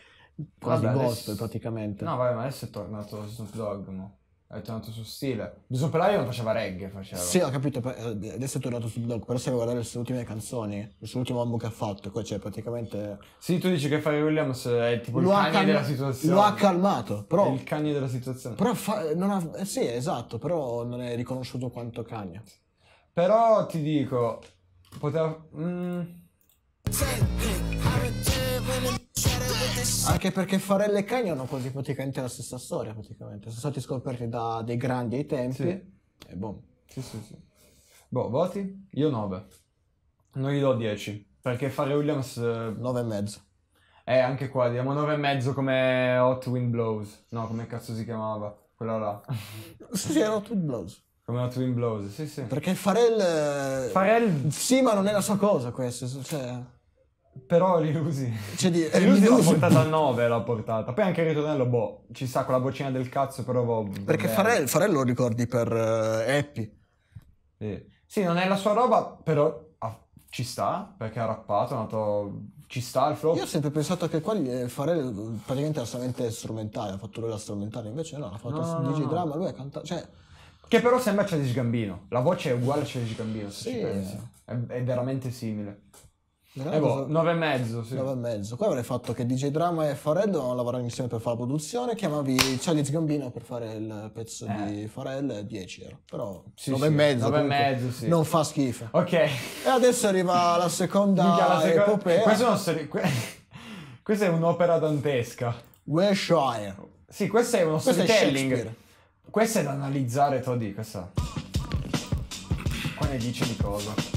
quasi Vabbè, gospel adesso- praticamente. No, vabbè, ma adesso è tornato Snoop Dogg, mo. È tornato su stile. Bisogno Pelaio non faceva reggae, faceva. Sì, ho capito, eh, adesso è tornato Snoop Dogg, però se vuoi guardare le sue ultime canzoni, il suo ultimo album che ha fatto, qua c'è praticamente... Sì, tu dici che Pharrell Williams è tipo il Lo ha, Kanye calma- della situazione. lo ha calmato, È però... il Kanye della situazione. Però fa- non ha, eh, sì, esatto, però non è riconosciuto quanto Kanye. Però ti dico, poteva... mm, Anche perché Farelle e Kanye hanno quasi praticamente la stessa storia, praticamente. Sono stati scoperti da dei grandi ai tempi. Sì. E boh. Sì, sì, sì. Boh, voti? Io 9. Non gli do 10. Perché Pharrell Williams... eh, 9 e mezzo. Eh, anche qua, diamo 9,5 come Hot Wind Blows. No, come cazzo si chiamava? Quella là. (laughs) Sì, sì, erano tutti blows. come Hot Wind Blows, sì, sì. Perché Farel... Pharrell, Sì, ma non è la sua cosa questo. Cioè, però (laughs) li usi. cioè di... Lui l'ha (laughs) portata a 9, l'ha portata. Poi anche il ritornello, boh, ci sta con la vocina del cazzo, però boh, Perché bene. Farel, Farel lo ricordi per eh, Happy. Sì. Sì, non è la sua roba, però ah, ci sta, perché ha rappato, è andato... Ci sta il flow. Io ho sempre pensato che qua eh, Farel praticamente era solamente strumentale, ha fatto lui la strumentale, invece no, ha fatto No, no, DJ no. Drama, lui ha cantato... Cioè, Che però sembra Childish Gambino. La voce è uguale a Childish Gambino, se Sì. ci pensi. È, è veramente simile. Non E è boh, 9,5, sì. 9 e mezzo. Qua avrei fatto che DJ Drama e Farel dovevano lavorare insieme per fare la produzione, chiamavi Charlie Gambino per fare il pezzo di Farel e 10 euro. Però Sì, 9 e sì, mezzo. 9 e mezzo, sì. Non fa schifo. Ok. E adesso arriva la seconda Minchia, la seconda- epopea. Questa è, una storia- que- (laughs) questa è un'opera dantesca. Wilshire. Sì, questo è uno Questo storytelling. Questo è da analizzare, Toddy, questa. Qua ne dice di cosa.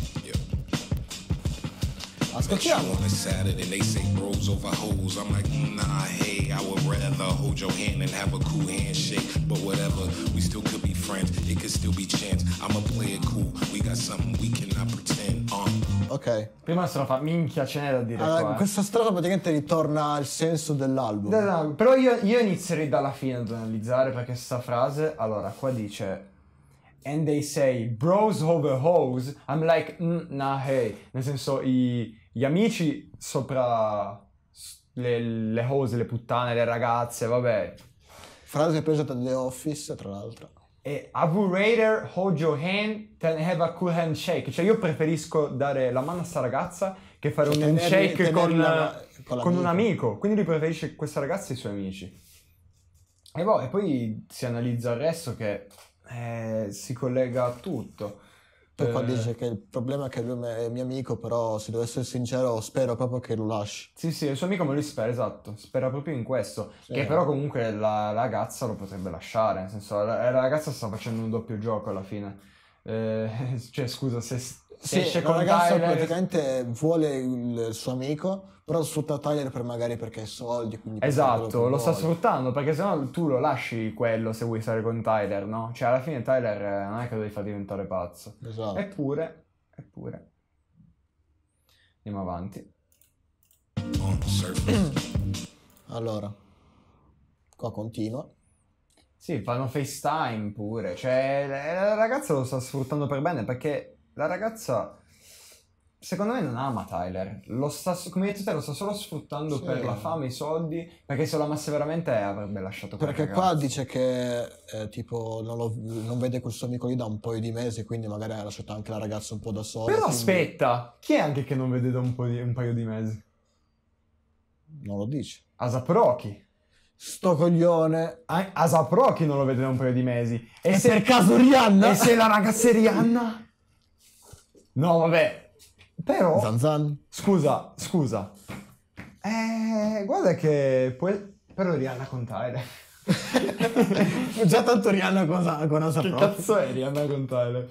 Ascoltiamo. on a Saturday, they say bros over hoes. I'm like, nah, hey, I would rather hold your hand and have a cool handshake. But whatever, we still could be friends. It could still be chance. I'ma play it cool. We got something we cannot pretend. Um, Ok. Prima strofa, minchia, ce n'è da dire Allora, qua. eh. questa strofa praticamente ritorna al senso dell'album. No, no, però io, io inizierei dalla fine ad analizzare perché sta frase, allora qua dice And they say bros over hoes, I'm like mm, nah hey, nel senso i, gli amici sopra le, le hose, le puttane, le ragazze, vabbè. Frase presa da The Office, tra l'altro. E I would rather hold your hand than have a cool handshake. Cioè io preferisco dare la mano a sta ragazza che fare Cioè, un handshake tenerli con, la- con con un amico. Quindi lui preferisce questa ragazza e i suoi amici. E, boh, e poi si analizza il resto che eh, si collega a tutto. Poi qua Eh, dice che il problema è che lui è mio amico, però se devo essere sincero spero proprio che lo lasci. Sì, sì, il suo amico ma lui spera, esatto, spera proprio in questo. Sì. Che però comunque la ragazza lo potrebbe lasciare, nel senso la, la ragazza sta facendo un doppio gioco alla fine. Eh, (laughs) cioè, scusa, se Sì, esce la con ragazza Tyler... praticamente vuole il, il suo amico, però sfrutta Tyler per magari perché ha soldi, Esatto, lo sta vuole. sfruttando perché sennò tu lo lasci quello se vuoi stare con Tyler, no? Cioè alla fine Tyler eh, non è che lo devi far diventare pazzo. Esatto. Eppure, eppure. Andiamo avanti. (clears throat) Allora, qua continua. Sì, fanno FaceTime pure, cioè la la ragazza lo sta sfruttando per bene perché la ragazza secondo me non ama Tyler, lo sta, come hai detto te, lo sta solo sfruttando Sì. per la fame, i soldi, perché se lo amasse veramente avrebbe lasciato quella Perché qua dice che eh, tipo non, lo- non vede quel suo amico lì da un paio di mesi, quindi magari ha lasciato anche la ragazza un po' da sola. Però quindi aspetta, chi è anche che non vede da un, po' di- un paio di mesi? Non lo dice. Asaprochi. Sto coglione. A- Asaprochi non lo vede da un paio di mesi. E, E se per caso Rihanna? E se la ragazza è Rihanna? No, vabbè. Però... Zan zan. Scusa, scusa. Eh, guarda che poi... Però Rihanna con Tyler. (laughs) Già tanto Rihanna con, con Asa che Pro. cazzo è Rihanna con Tyler?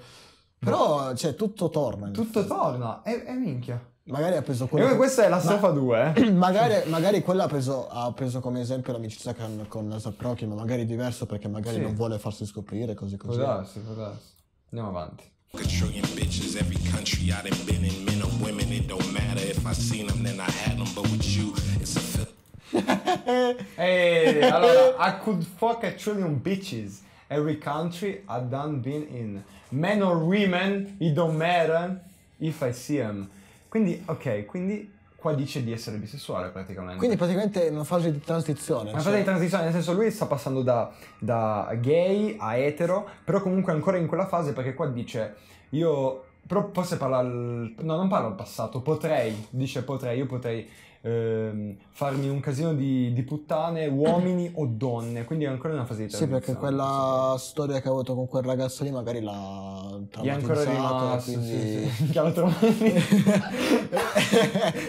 Però, cioè, tutto torna. Tutto effetti. torna. E, e minchia. Magari ha preso E quello. che- questa è la Ma- strofa 2, eh. (clears throat) magari, magari quella ha preso, ha preso come esempio l'amicizia con, con Asap Rocky, ma magari è diverso perché magari Sì. non vuole farsi scoprire, così Può così. darsi, può darsi. Andiamo avanti. A trillion bitches, every country I done been in, men or women, it don't matter. If I seen them, then I had them. But with you, it's a. (laughs) E allora, I could fuck a trillion bitches. Every country I done been in. Men or women, it don't matter if I see them. Quindi, ok, quindi qua dice di essere bisessuale praticamente. Quindi praticamente è una fase di transizione. Una cioè- fase di transizione, nel senso lui sta passando da, da gay a etero, però comunque ancora in quella fase perché qua dice io, però forse parla al, no non parla al passato, potrei, dice potrei, io potrei ehm, farmi un casino di, di puttane, uomini o donne, quindi è ancora una fase di Sì, transizione. perché quella storia che ha avuto con quel ragazzo lì magari l'ha Gli è ancora rimasto, quindi... sì, sì. Che l'ha trovato-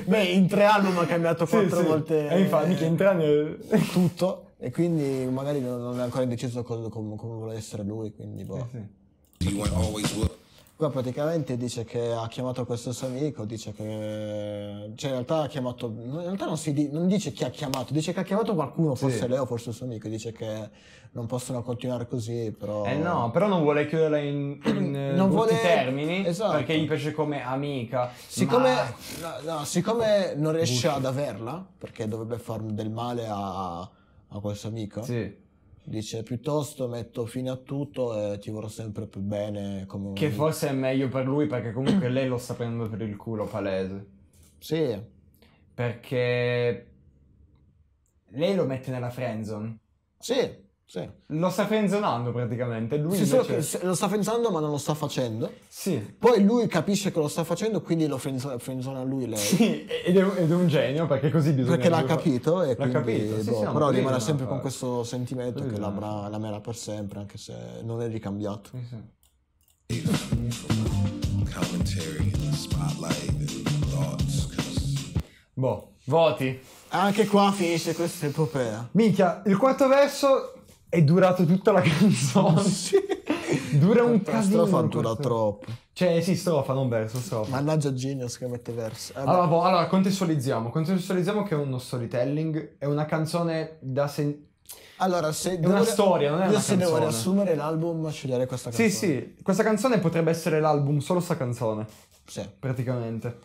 Beh, in tre anni ha cambiato (laughs) Sì, quattro sì. volte E infatti, mica in tre anni... (laughs) tutto e quindi magari non non è ancora indeciso cosa- come, come vuole essere lui, quindi boh. Sì. You Qua praticamente dice che ha chiamato questo suo amico, dice che... Cioè in realtà ha chiamato... In realtà non, si di- non dice chi ha chiamato, dice che ha chiamato qualcuno, Sì. forse Leo, forse il suo amico, dice che non possono continuare così, però... Eh no, però non vuole chiuderla in, in eh, Non brutti vuole- termini esatto. perché gli piace come amica. Siccome, ma- no, no, siccome non riesce Bush. ad averla, perché dovrebbe far del male a, a questo amico, Sì. Dice piuttosto metto fine a tutto e ti vorrò sempre più bene come Che amico." forse è meglio per lui perché comunque lei lo sta prendendo per il culo palese. Sì, Perché lei lo mette nella friendzone. sì, sì. Lo sta friendzonando praticamente. Lui Sì, invece... lo sta pensando ma non lo sta facendo. Sì. Poi lui capisce che lo sta facendo, quindi lo friendzona lui lei. Sì, ed è, ed è un genio perché così bisogna... Perché l'ha capito e L'ha quindi, capito, sì, boh, sì, però rimane bisogna sempre con questo sentimento Così che l'avrà, l'amerà per sempre, anche se non è ricambiato. Sì, sì. Boh, voti. Anche qua finisce questa epopea. Minchia, il quarto verso è durato tutta la (laughs) canzone. Dura un La casino. strofa dura questo. troppo. Cioè, sì, strofa, non verso, strofa. Mannaggia Genius che mette versi. Vabbè. Allora, boh, allora, contestualizziamo. Contestualizziamo che è uno storytelling, è una canzone da sen- Allora, se È una storia, non è io una se devo canzone. riassumere l'album, sceglierei questa Sì, canzone. sì, questa canzone potrebbe essere l'album, solo sta canzone, Sì. praticamente.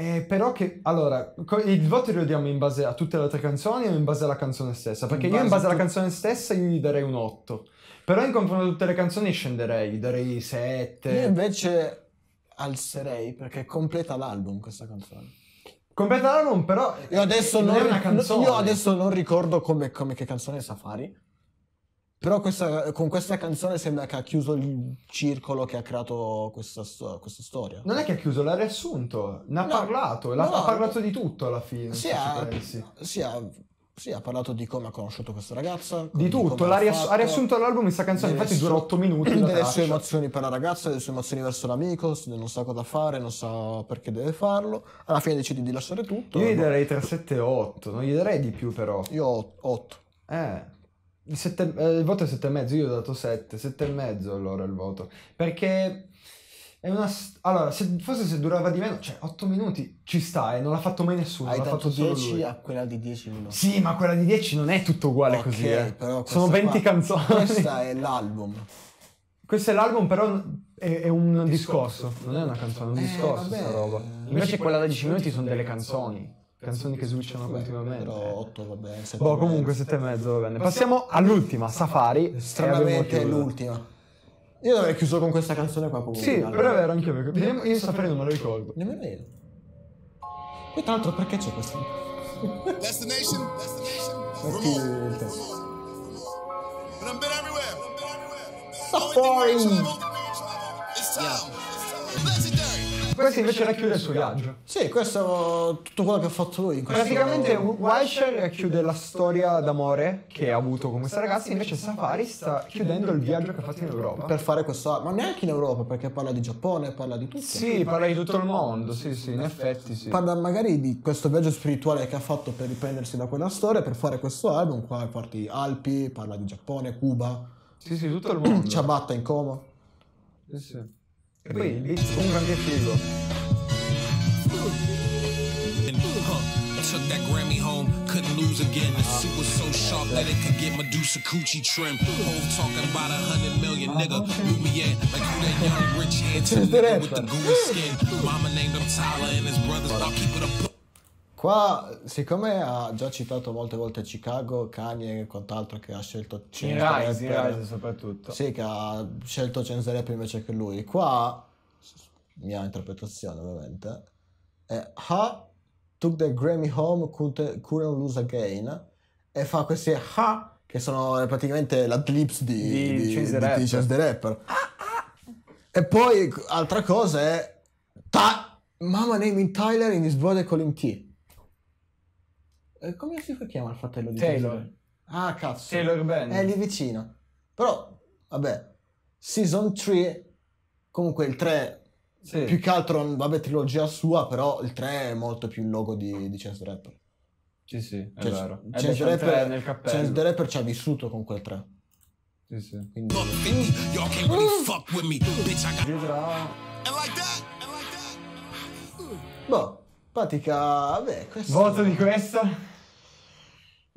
Eh, però che, allora, il voto lo diamo in base a tutte le altre canzoni o in base alla canzone stessa? Perché In io in base alla a tut- canzone stessa io gli darei un 8. Però in confronto a tutte le canzoni scenderei, gli darei 7. Io invece alzerei perché completa l'album questa canzone. Completa l'album, però Io adesso non, canzone. io adesso non ricordo come, come che canzone è Safari. Però questa- con questa canzone sembra che ha chiuso il circolo che ha creato questa, questa storia. Non è che ha chiuso, l'ha riassunto, ne ha No, parlato, no. ha parlato di tutto alla fine. Sì, ha, sì, ha- sì, ha parlato di come ha conosciuto questa ragazza. Di tutto, come l'ha ha riass- fatto, ha riassunto l'album in sta canzone, infatti dura sue- 8 minuti. Delle traccia. sue emozioni per la ragazza, delle sue emozioni verso l'amico, non sa cosa fare, non sa perché deve farlo. Alla fine decidi di lasciare tutto. Io gli darei tra 7 e 8, non gli darei di più però. Io ho 8. Eh, il, sette- eh, il voto è 7,5, io ho dato 7, 7,5 allora il voto. Perché è una... Allora, se, forse se durava di meno, cioè 8 minuti ci sta e non l'ha fatto mai nessuno, Hai l'ha dato fatto solo 10 lui. a quella di 10 minuti. Sì, ma quella di 10 non è tutto uguale Ok, così, eh. Sono questa 20 qua- canzoni. Questa è (laughs) l'album. Questo è l'album, però è, è un discorso, non è una canzone, è un Eh, discorso vabbè. sta roba. Invece quella da 10 minuti sono delle canzoni, canzoni che switchano continuamente. Però 8 va bene. sette Boh, comunque mezzo. 7 e mezzo va bene. Passiamo all'ultima, Safari. Stranamente è l'ultima. Io avrei chiuso con questa canzone qua proprio. Sì, però è vero anche perché vediamo- io Safari non me lo ricordo. Nemmeno io. Poi tra l'altro perché c'è questa? Destination, destination. Metti il testo. Safari. It's time. Legendary. Questo invece racchiude il suo viaggio. Sì, questo è tutto quello che ha fatto lui. in questo- Praticamente Wilshire racchiude la storia d'amore che ha avuto con questa ragazza, invece Safari sta chiudendo il viaggio che ha fatto in Europa. Per fare questo, ma neanche in Europa perché parla di Giappone, parla di tutto. Sì, parla di tutto il mondo, sì, sì, in effetti sì. Parla magari di questo viaggio spirituale che ha fatto per riprendersi da quella storia, per fare questo album. Qua parla di Alpi, parla di Giappone, Cuba, Sì, sì, tutto il mondo. Ciabatta in coma. Sì, sì. Poi il beat comunque anche figo. Huh. Took that Grammy home, couldn't lose again. The suit was so sharp that it could get Medusa coochie trim. Hove talking about a hundred million, nigga. Lumiere, like who that young rich handsome nigga with the gooey skin. Mama named him Tyler and his brothers. I'll keep it a Qua, siccome ha già citato molte volte Chicago, Kanye e quant'altro che ha scelto Chance the in Rapper- Rise soprattutto. Sì, che ha scelto Chance the Rapper invece che lui. Qua, mia interpretazione ovviamente, è Ha took the Grammy home, couldn't lose again, e fa questi Ha, che sono praticamente l'adlibs di, Di di, Chance the di Rapper. Chance the Rapper. E poi, altra cosa è Ta, Mama naming Tyler in his brother calling T. E come si chiama il fratello di Taylor. Rapper? Ah, cazzo. Taylor Band. È lì vicino. Però, vabbè, Season 3, comunque il 3, Sì. più che altro, vabbè, trilogia sua, però il 3 è molto più il logo di, di Chance the Rapper. Sì, sì, è Cioè, vero. Chance the Rapper, nel Chance cappello. the Rapper ci ha vissuto con quel 3. Sì, sì. Quindi, that. boh, pratica, vabbè, questo... Voto di questa?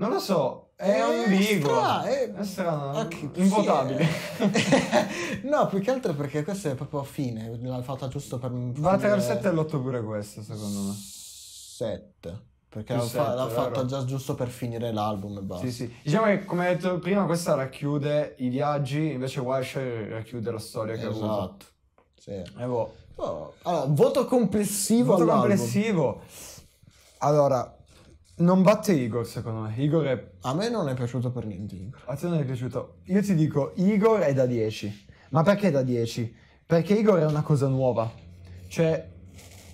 Non lo so, è È ambiguo. stra- è- È strano, che- invotabile. sì, (laughs) no, più che altro perché questo è proprio fine, l'ha fatta giusto per... Va tra il 7 e l'8 pure questo, secondo me. 7. Perché l'ha, fa- l'ha fatta già giusto per finire l'album e basta. Sì, sì. Diciamo che, come hai detto prima, questa racchiude i viaggi, invece Wilshire racchiude la storia che ha avuto. Esatto. Sì. E boh. Oh, allora, voto complessivo Voto all'album. complessivo. Allora, non batte Igor, secondo me. Igor è... A me non è piaciuto per niente. Igor. A te non è piaciuto? Io ti dico, Igor è da 10. Ma perché da 10? Perché Igor è una cosa nuova. Cioè,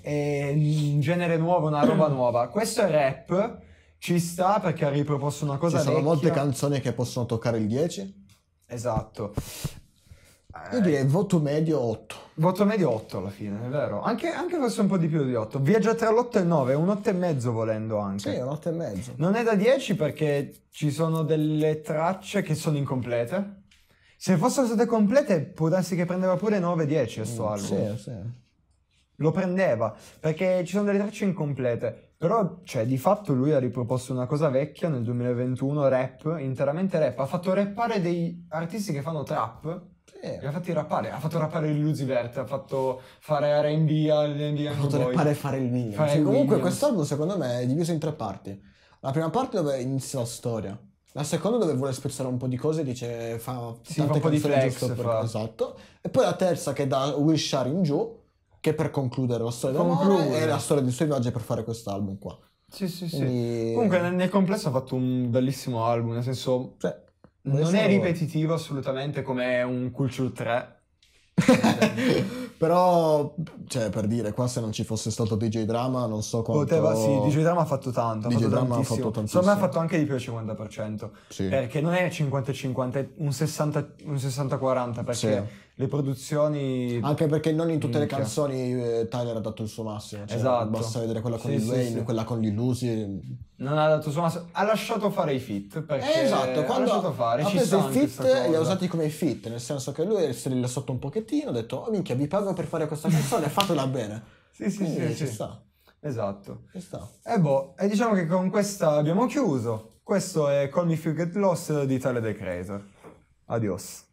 è un genere nuovo, una roba (clears throat) nuova. Questo è rap, ci sta perché ha riproposto una cosa Ci sono vecchia. molte canzoni che possono toccare il 10. Esatto. Io direi voto medio 8. Voto medio 8 alla fine, è vero. Anche, anche forse un po' di più di 8. Viaggia tra l'8 e il 9, un 8 e mezzo volendo anche. Sì, un 8 e mezzo. Non è da 10 perché ci sono delle tracce che sono incomplete. Se fossero state complete, può darsi che prendeva pure 9-10 questo album. Mm, Sì, sì. Lo prendeva, perché ci sono delle tracce incomplete. Però, cioè, di fatto lui ha riproposto una cosa vecchia nel 2021, rap, interamente rap. Ha fatto rappare dei artisti che fanno trap. Sì. Li ha fatti rappare. Ha fatto rappare Lil Uzi Vert, ha fatto fare R&B all'Indy Ha fatto rappare e fare il Williams. Fare il comunque quest'album secondo me è diviso in tre parti. La prima parte dove inizia la storia. La seconda dove vuole spezzare un po' di cose dice fa Sì, tante fa un po' di flex, fa. Esatto. E poi la terza che da Will Share in giù che per concludere la storia Conclude. e la storia dei suoi viaggi per fare quest'album qua. Sì, sì, sì. Quindi- Comunque nel, nel complesso ha fatto un bellissimo album, nel senso Cioè, non è ripetitivo assolutamente come un Culture 3. (laughs) Però, cioè, per dire, qua se non ci fosse stato DJ Drama, non so quanto... Poteva, sì, DJ Drama ha fatto tanto, ha DJ fatto Drama ha tantissimo. fatto tantissimo. Secondo me ha fatto anche di più del 50%. Sì. Perché non è 50-50, è un 60 un 60-40, perché Sì. Le produzioni... Anche perché non in tutte Minchia. le canzoni eh, Tyler ha dato il suo massimo. Cioè, Esatto. Basta vedere quella con Sì, Lil sì, Wayne, sì. quella con Lil Uzi. Non ha dato il suo massimo, ha lasciato fare i fit, perché Eh, esatto, ha quando lasciato fare, ha preso i fit e li ha usati come fit, nel senso che lui si è rilassato un pochettino, ha detto, oh minchia, vi pago per fare questa canzone, fatela bene. Sì, sì, Quindi sì, ci sta, Esatto. ci sta. E boh, e diciamo che con questa abbiamo chiuso. Questo è Call Me If You Get Lost di Tyler The Creator. Adios.